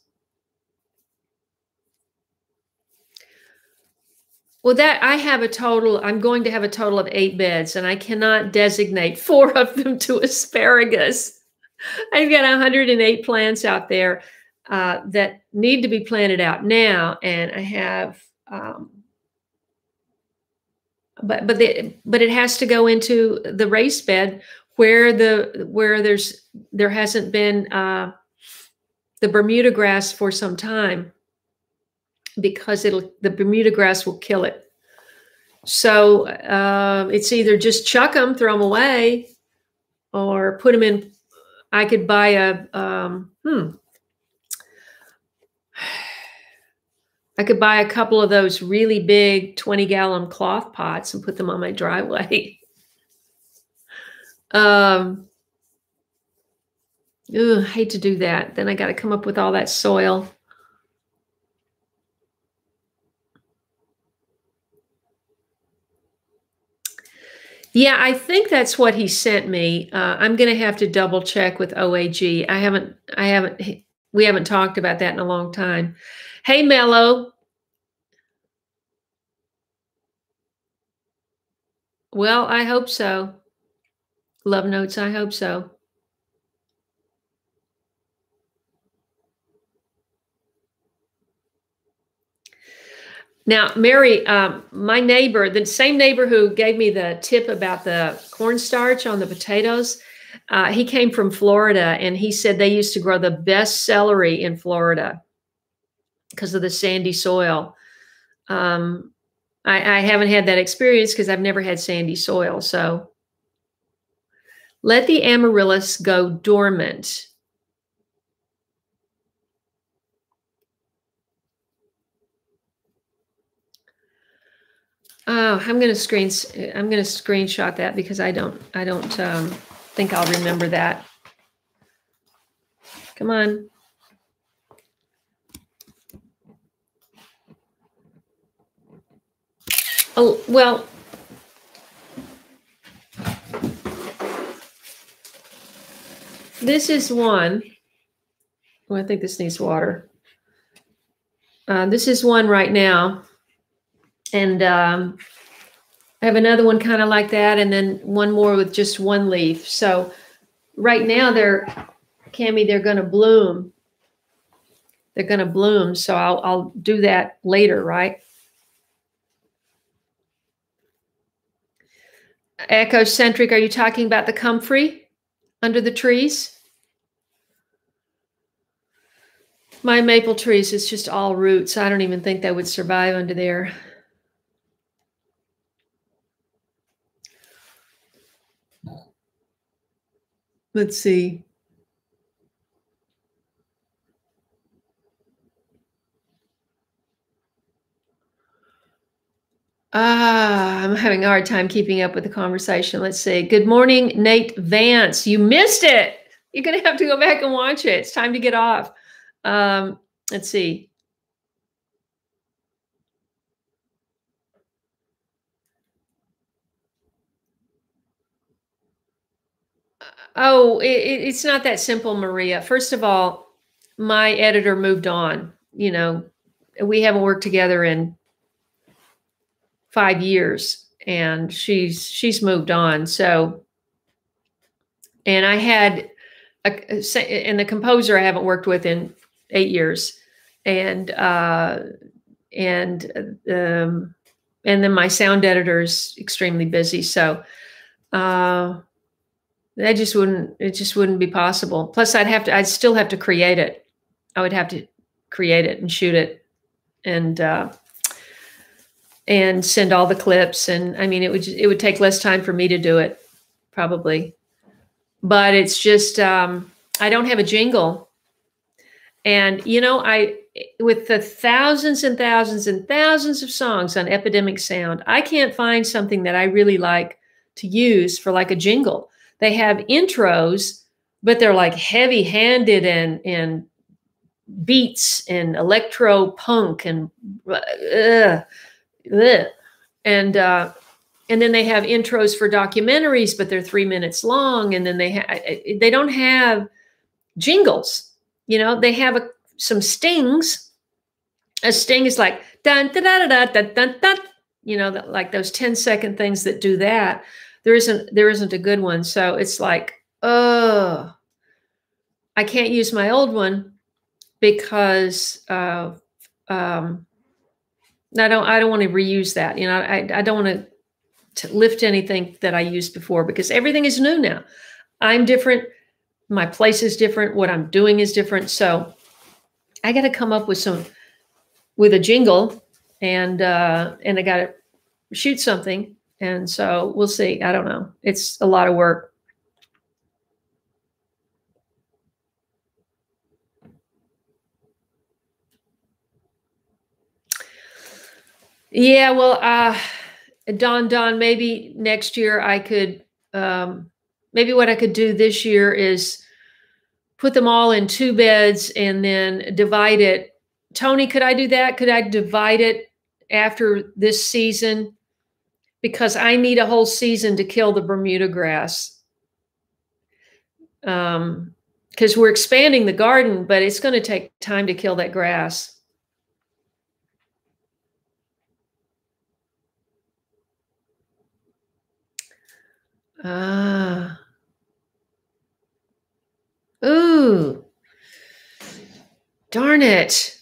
Well, that I have a total, I'm going to have a total of eight beds, and I cannot designate four of them to asparagus. I've got 108 plants out there uh, that need to be planted out now, and I have, um, but but the, but it has to go into the raised bed where the where there's there hasn't been uh, the Bermuda grass for some time because it'll the Bermuda grass will kill it. So uh, it's either just chuck them, throw them away, or put them in I could buy a um, hmm. I could buy a couple of those really big 20 gallon cloth pots and put them on my driveway. um, ugh, hate to do that. Then I got to come up with all that soil. Yeah, I think that's what he sent me. Uh, I'm going to have to double check with OAG. I haven't, I haven't, we haven't talked about that in a long time. Hey, Mello. Well, I hope so. Love notes, I hope so. Now, Mary, um, my neighbor, the same neighbor who gave me the tip about the cornstarch on the potatoes, uh, he came from Florida and he said they used to grow the best celery in Florida because of the sandy soil. Um, I, I haven't had that experience because I've never had sandy soil. So let the amaryllis go dormant Oh, I'm going to screen. I'm going to screenshot that because I don't. I don't um, think I'll remember that. Come on. Oh well. This is one. Well, I think this needs water. Uh, this is one right now. And um, I have another one kind of like that, and then one more with just one leaf. So right now they're, Cami, they're going to bloom. They're going to bloom. So I'll, I'll do that later, right? Echocentric, are you talking about the comfrey under the trees? My maple trees, it's just all roots. I don't even think they would survive under there. Let's see. Ah, I'm having a hard time keeping up with the conversation. Let's see. Good morning, Nate Vance. You missed it. You're going to have to go back and watch it. It's time to get off. Um, let's see. Oh, it, it's not that simple, Maria. First of all, my editor moved on. You know, we haven't worked together in five years and she's she's moved on so and i had a, and the composer i haven't worked with in eight years and uh and um and then my sound editor is extremely busy so uh that just wouldn't it just wouldn't be possible. Plus i'd have to i'd still have to create it. I would have to create it and shoot it and uh and send all the clips. And i mean it would it would take less time for me to do it probably. But it's just um, i don't have a jingle. And you know i with the thousands and thousands and thousands of songs on epidemic sound i can't find something that i really like to use for like a jingle they have intros but they're like heavy handed and and beats and electro punk and uh, Ugh. and uh, and then they have intros for documentaries, but they're three minutes long, and then they have they don't have jingles. You know, they have a, some stings. A sting is like dun da da da da dun dun. You know, like those 10 second things that do that. There isn't there isn't a good one. So it's like, oh, I can't use my old one because uh, um, I don't I don't want to reuse that. You know, I I don't want to lift anything that I used before because everything is new now. I'm different. My place is different. What I'm doing is different. So I got to come up with some with a jingle and uh and I got to shoot something. And so we'll see. I don't know. It's a lot of work. Yeah, well, uh, Don, Don, maybe next year I could, um, maybe what I could do this year is put them all in two beds and then divide it. Tony, could I do that? Could I divide it after this season? Because I need a whole season to kill the Bermuda grass. Um, because we're expanding the garden, but it's going to take time to kill that grass. Ah. Ooh. Darn it.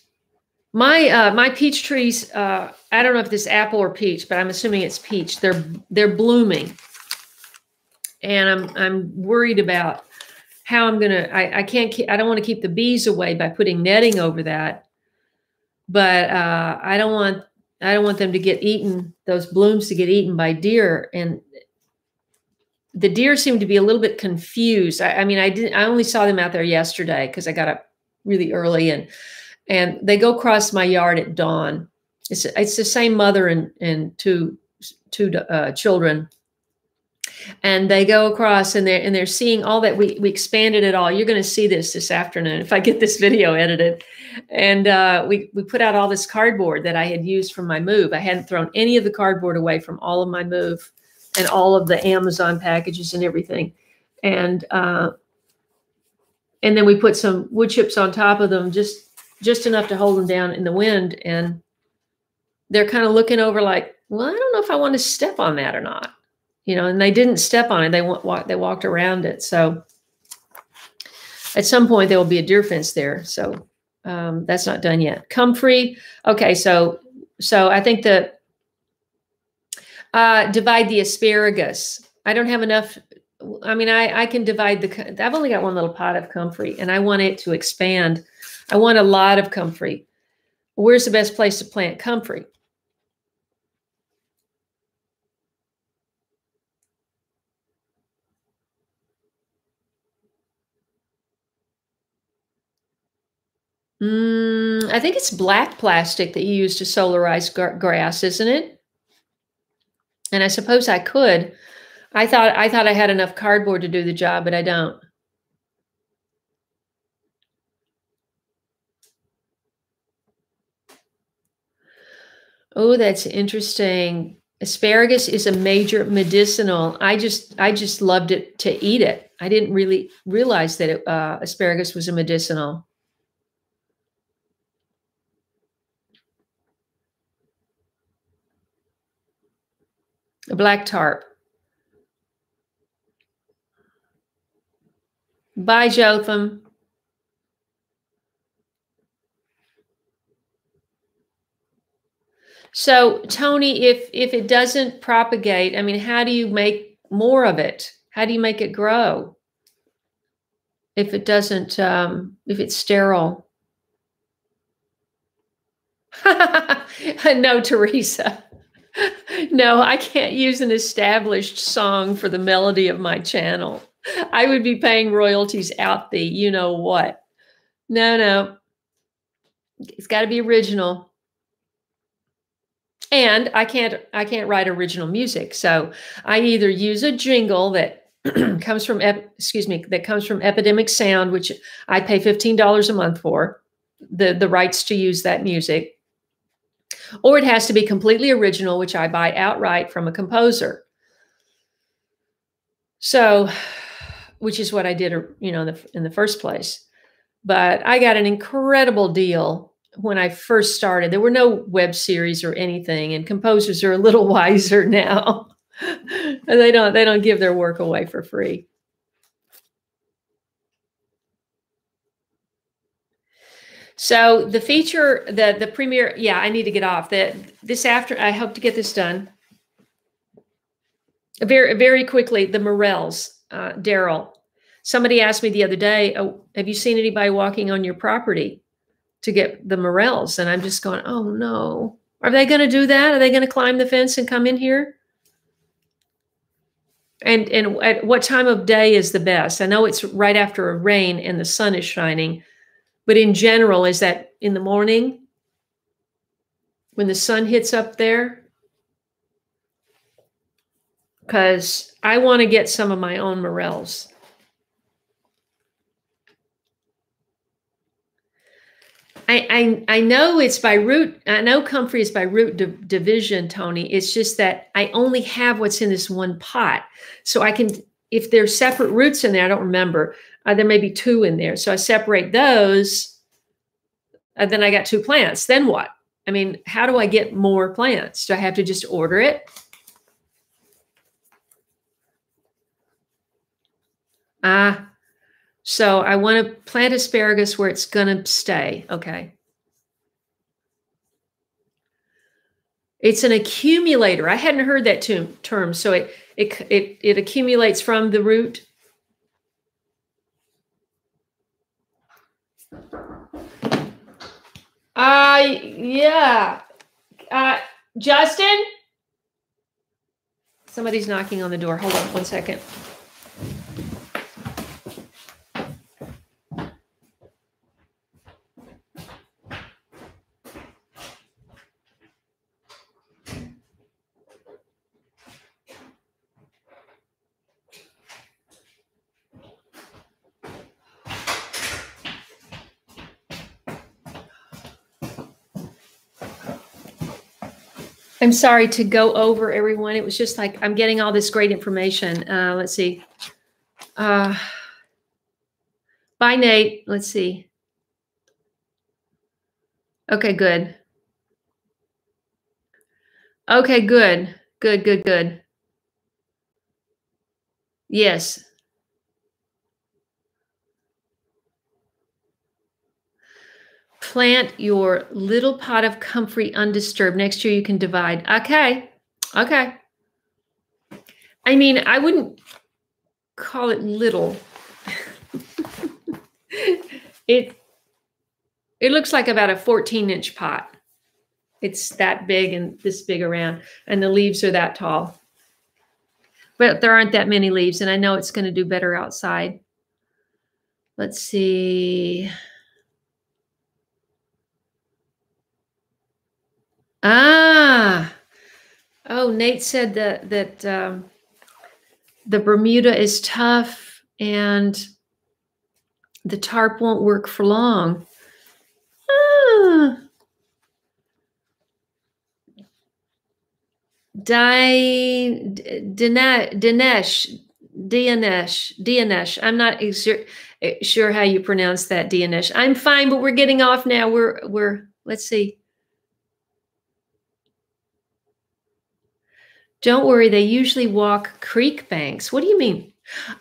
My uh my peach trees, uh, I don't know if this apple or peach, but I'm assuming it's peach. They're they're blooming. And I'm I'm worried about how I'm gonna I, I can't I don't want to keep the bees away by putting netting over that. But uh I don't want I don't want them to get eaten, those blooms to get eaten by deer. And the deer seem to be a little bit confused. I, I mean, I didn't. I only saw them out there yesterday because I got up really early, and and they go across my yard at dawn. It's it's the same mother and and two two uh, children, and they go across and they're and they're seeing all that we we expanded it all. You're going to see this this afternoon if I get this video edited, and uh, we we put out all this cardboard that I had used from my move. I hadn't thrown any of the cardboard away from all of my move and all of the Amazon packages and everything. And uh, and then we put some wood chips on top of them, just just enough to hold them down in the wind. And they're kind of looking over like, well, I don't know if I want to step on that or not, you know. And they didn't step on it; they walk, they walked around it. So at some point there will be a deer fence there. So um, that's not done yet. Comfrey. Okay, so so I think the uh, divide the asparagus. I don't have enough. I mean, I I can divide the. I've only got one little pot of comfrey, and I want it to expand. I want a lot of comfrey. Where's the best place to plant comfrey? Mm, I think it's black plastic that you use to solarize grass, isn't it? And I suppose I could. I thought I thought I had enough cardboard to do the job, but I don't. Oh, that's interesting. Asparagus is a major medicinal. I just I just loved it to eat it. I didn't really realize that it, uh, asparagus was a medicinal. A black tarp. Bye, Jotham. So, Tony, if if it doesn't propagate, I mean, how do you make more of it? How do you make it grow? If it doesn't, um, if it's sterile. no, Teresa. no, I can't use an established song for the melody of my channel. I would be paying royalties out the you know what. No, no. It's got to be original. And I can't I can't write original music. So I either use a jingle that comes from excuse me that comes from Epidemic Sound which I pay $15 a month for the the rights to use that music or it has to be completely original, which I buy outright from a composer. So, which is what I did, you know, in the, in the first place. But I got an incredible deal when I first started. There were no web series or anything, and composers are a little wiser now. they don't they don't give their work away for free. So the feature, the the premiere, yeah, I need to get off that this after. I hope to get this done very very quickly. The morels, uh, Daryl. Somebody asked me the other day, oh, "Have you seen anybody walking on your property to get the morels?" And I'm just going, "Oh no, are they going to do that? Are they going to climb the fence and come in here?" And and at what time of day is the best? I know it's right after a rain and the sun is shining but in general, is that in the morning when the sun hits up there? Because I want to get some of my own morels. I, I, I know it's by root. I know comfrey is by root di division, Tony. It's just that I only have what's in this one pot. So I can, if there's separate roots in there, I don't remember. Uh, there may be two in there. So I separate those. And then I got two plants. Then what? I mean, how do I get more plants? Do I have to just order it? Ah, so I want to plant asparagus where it's going to stay. Okay. It's an accumulator. I hadn't heard that term. So it, it, it, it accumulates from the root Uh, yeah. Uh, Justin? Somebody's knocking on the door. Hold on one second. I'm sorry to go over everyone. It was just like I'm getting all this great information. Uh, let's see. Uh, Bye, Nate. Let's see. Okay, good. Okay, good. Good, good, good. Yes. Plant your little pot of comfrey undisturbed. Next year you can divide. Okay. Okay. I mean, I wouldn't call it little. it it looks like about a 14 inch pot. It's that big and this big around, and the leaves are that tall. But there aren't that many leaves, and I know it's going to do better outside. Let's see. Ah, oh, Nate said that that um, the Bermuda is tough and the tarp won't work for long. Ah. Di, Dinesh, Dinesh, Dinesh. I'm not sure how you pronounce that, Dinesh. I'm fine, but we're getting off now. We're we're let's see. Don't worry, they usually walk creek banks. What do you mean?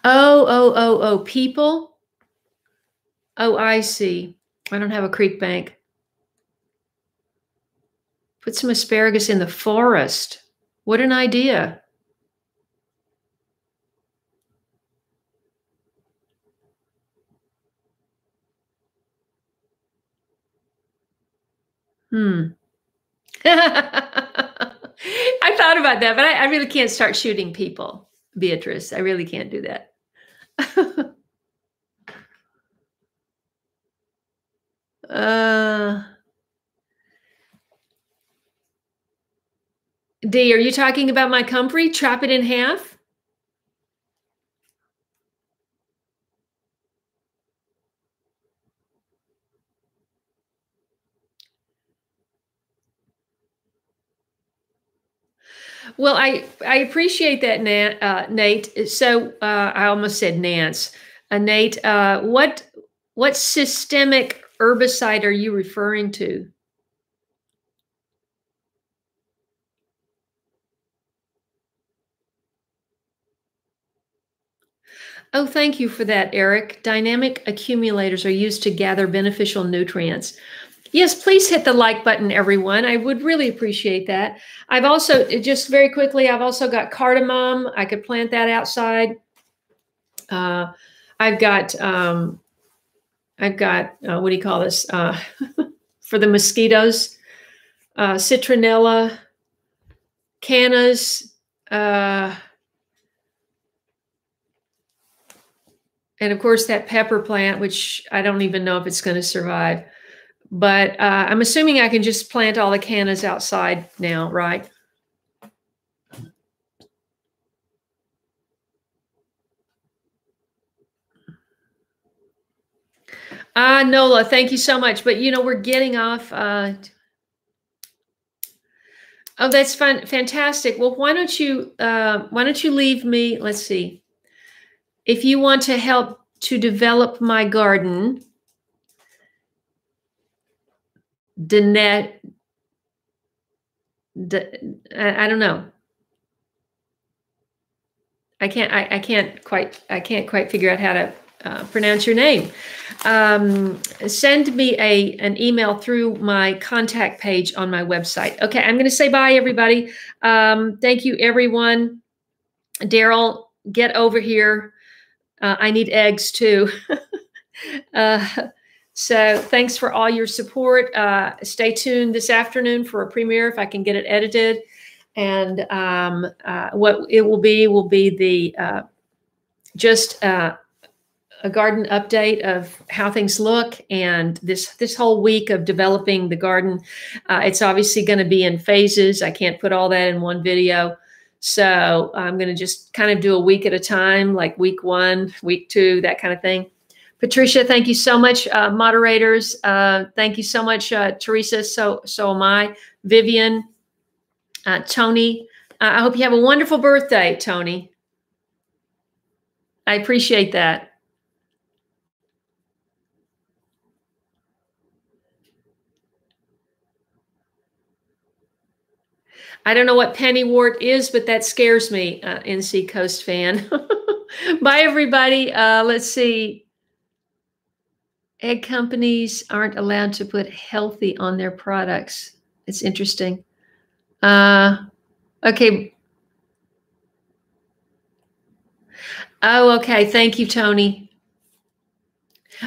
Oh, oh, oh, oh, people. Oh, I see. I don't have a creek bank. Put some asparagus in the forest. What an idea. Hmm. Thought about that, but I, I, really can't start shooting people, Beatrice. I really can't do that. uh, D, are you talking about my comfrey? Chop it in half? Well, I I appreciate that, Nat, uh, Nate. So uh, I almost said Nance. Uh, Nate, uh, what what systemic herbicide are you referring to? Oh, thank you for that, Eric. Dynamic accumulators are used to gather beneficial nutrients. Yes, please hit the like button, everyone. I would really appreciate that. I've also, just very quickly, I've also got cardamom. I could plant that outside. Uh, I've got, um, I've got, uh, what do you call this? Uh, for the mosquitoes, uh, citronella, cannas, uh, and of course that pepper plant, which I don't even know if it's going to survive. But uh, I'm assuming I can just plant all the cannas outside now, right? Ah, uh, Nola, thank you so much. But you know, we're getting off. Uh, oh, that's fun, fantastic. Well, why don't you uh, why don't you leave me? Let's see. If you want to help to develop my garden, Danette, I, I don't know. I can't. I, I, can't quite. I can't quite figure out how to uh, pronounce your name. Um, send me a an email through my contact page on my website. Okay, I'm going to say bye, everybody. Um, thank you, everyone. Daryl, get over here. Uh, I need eggs too. uh, so thanks for all your support. Uh, stay tuned this afternoon for a premiere if I can get it edited. And um, uh, what it will be will be the uh, just uh, a garden update of how things look and this this whole week of developing the garden. Uh, it's obviously going to be in phases. I can't put all that in one video. So I'm going to just kind of do a week at a time, like week one, week two, that kind of thing. Patricia, thank you so much. Uh, moderators, uh, thank you so much. Uh, Teresa, so so am I. Vivian, uh, Tony, I hope you have a wonderful birthday, Tony. I appreciate that. I don't know what pennywort is, but that scares me, uh, NC Coast fan. Bye, everybody. Uh, let's see. Egg companies aren't allowed to put healthy on their products. It's interesting. Uh, okay. Oh, okay. Thank you, Tony.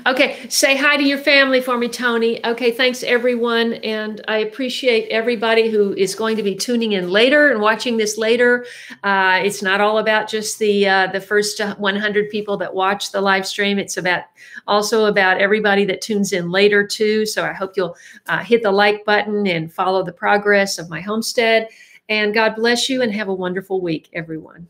Okay, say hi to your family for me, Tony. Okay, thanks everyone. And I appreciate everybody who is going to be tuning in later and watching this later. Uh, it's not all about just the uh, the first 100 people that watch the live stream. It's about also about everybody that tunes in later too. So I hope you'll uh, hit the like button and follow the progress of my homestead. And God bless you and have a wonderful week, everyone.